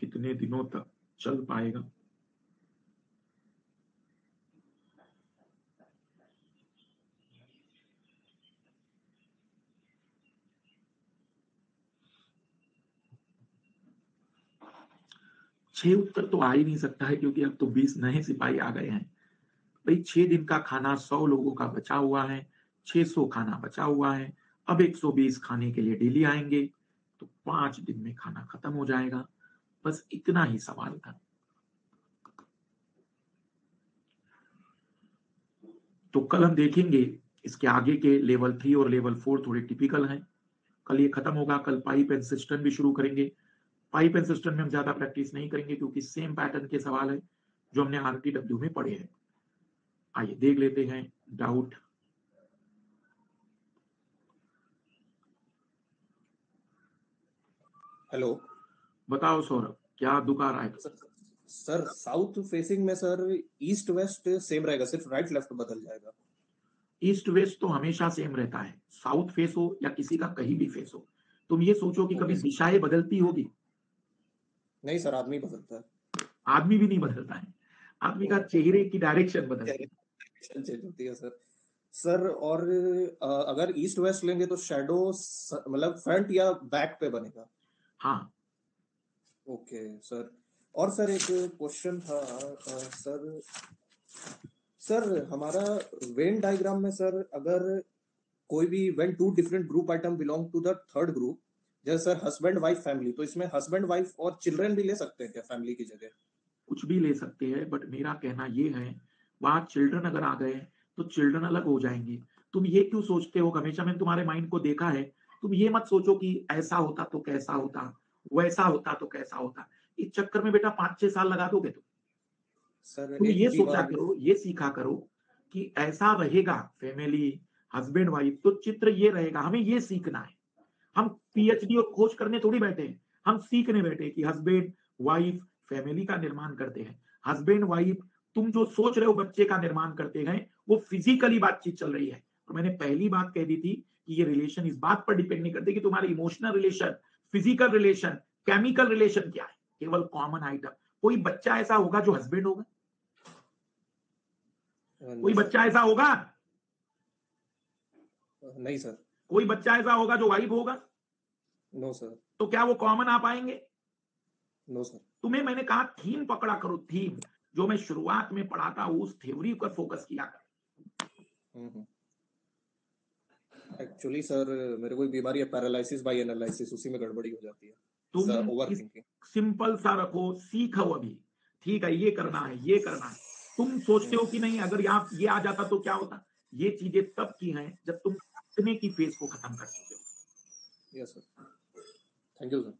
कितने दिनों तक चल पाएगा? छह उत्तर तो आ ही नहीं सकता है, क्योंकि अब तो बीस नए सिपाही आ गए हैं। भाई, छह दिन का खाना सौ लोगों का बचा हुआ है, छह सौ खाना बचा हुआ है, अब एक सौ बीस खाने के लिए डेली आएँगे। तो पाँच दिन में खाना खत्म हो जाएगा। बस इतना ही सवाल था। तो कल हम देखेंगे इसके आगे के लेवल थ्री और लेवल फोर थोड़े टिपिकल हैं। कल ये खत्म होगा, कल पाइप एंड सिस्टम भी शुरू करेंगे। पाइप एंड सिस्टम में हम ज़्यादा प्रैक्टिस नहीं करेंगे क्योंकि सेम पैटर्न के सवाल है जो हमने आरटीडब्ल्यू में पढ़े हैं। आइए देख लेते हैं डाउट हेलो बताओ सौरभ क्या दुख आ रहा है सर साउथ फेसिंग में सर ईस्ट वेस्ट सेम रहेगा सिर्फ़ राइट लेफ़्ट बदल जाएगा। ईस्ट वेस्ट तो हमेशा सेम रहता है। साउथ फेस हो या किसी का कहीं भी फेस हो। तुम ये सोचो कि कभी दिशाएँ बदलती होगी? नहीं सर आदमी बदलता है। आदमी भी नहीं बदलता है। आदमी का चेहरे की डायरेक्शन बदलती है। सर सर और अगर ईस्ट वेस्ट लेंगे तो शेडो मतलब फ्रंट या बैक पे बनेगा। हाँ। Okay sir. और सर एक क्वेश्चन था सर। सर हमारा वेन डायग्राम में सर अगर कोई भी when two different group item belong to the third group जैसे सर हस्बैंड वाइफ फैमिली तो इसमें हस्बैंड वाइफ और चिल्ड्रन भी ले सकते हैं क्या फैमिली की जगह? कुछ भी ले सकते हैं बट मेरा कहना ये है वहाँ चिल्ड्रन अगर आ गए तो चिल्ड्रन अलग हो जाएँगे। तुम ये क्यों सोचते हो? हमेशा मैंने तुम्हारे माइंड को देखा है तुम ये मत सोचो कि ऐसा होता तो कैसा होता वैसा होता तो कैसा होता। इस चक्कर में बेटा पाँच छह साल लगा दोगे तुम। तुम ये सोचा करो ये सीखा करो कि ऐसा रहेगा फैमिली हस्बैंड वाइफ तो चित्र ये रहेगा हमें ये सीखना है। हम पीएचडी और खोज करने थोड़ी बैठे हैं। हम सीखने बैठे कि हस्बैंड वाइफ फैमिली का निर्माण करते हैं। हस्बैंड वाइफ तुम जो सोच रहे हो बच्चे का निर्माण करते हैं वो फिजिकली बातचीत चल रही है। और मैंने पहली बात कह दी थी कि ये रिलेशन इस बात पर डिपेंड नहीं करते कि तुम्हारा emotional relation physical relation chemical relation क्या है? केवल कॉमन आइटम कोई बच्चा ऐसा होगा जो हस्बैंड होगा? कोई बच्चा ऐसा होगा? नहीं सर। कोई बच्चा ऐसा होगा जो वाइफ होगा? No sir. तो क्या वो कॉमन आ पाएँगे नो सर। तुम्हें मैंने कहा थीम पकड़ा करो थीम जो मैं शुरुआत में पढ़ाता हूँ उस थ्योरी पर फोकस किया कर। एक्चुअली सर मेरे को बीमारी है पैरालिसिस बाय एनालिसिस उसी में गड़बड़ी हो जाती है। तुम ओवर सिंपल सा रखो सीखो अभी। ठीक है ये करना है ये करना है। तुम सोचते हो कि नहीं अगर यहाँ ये आ जाता तो क्या होता? ये चीज़ें तब की हैं जब तुम अपने की फेस को खत्म कर चुके हो। Yes sir thank you sir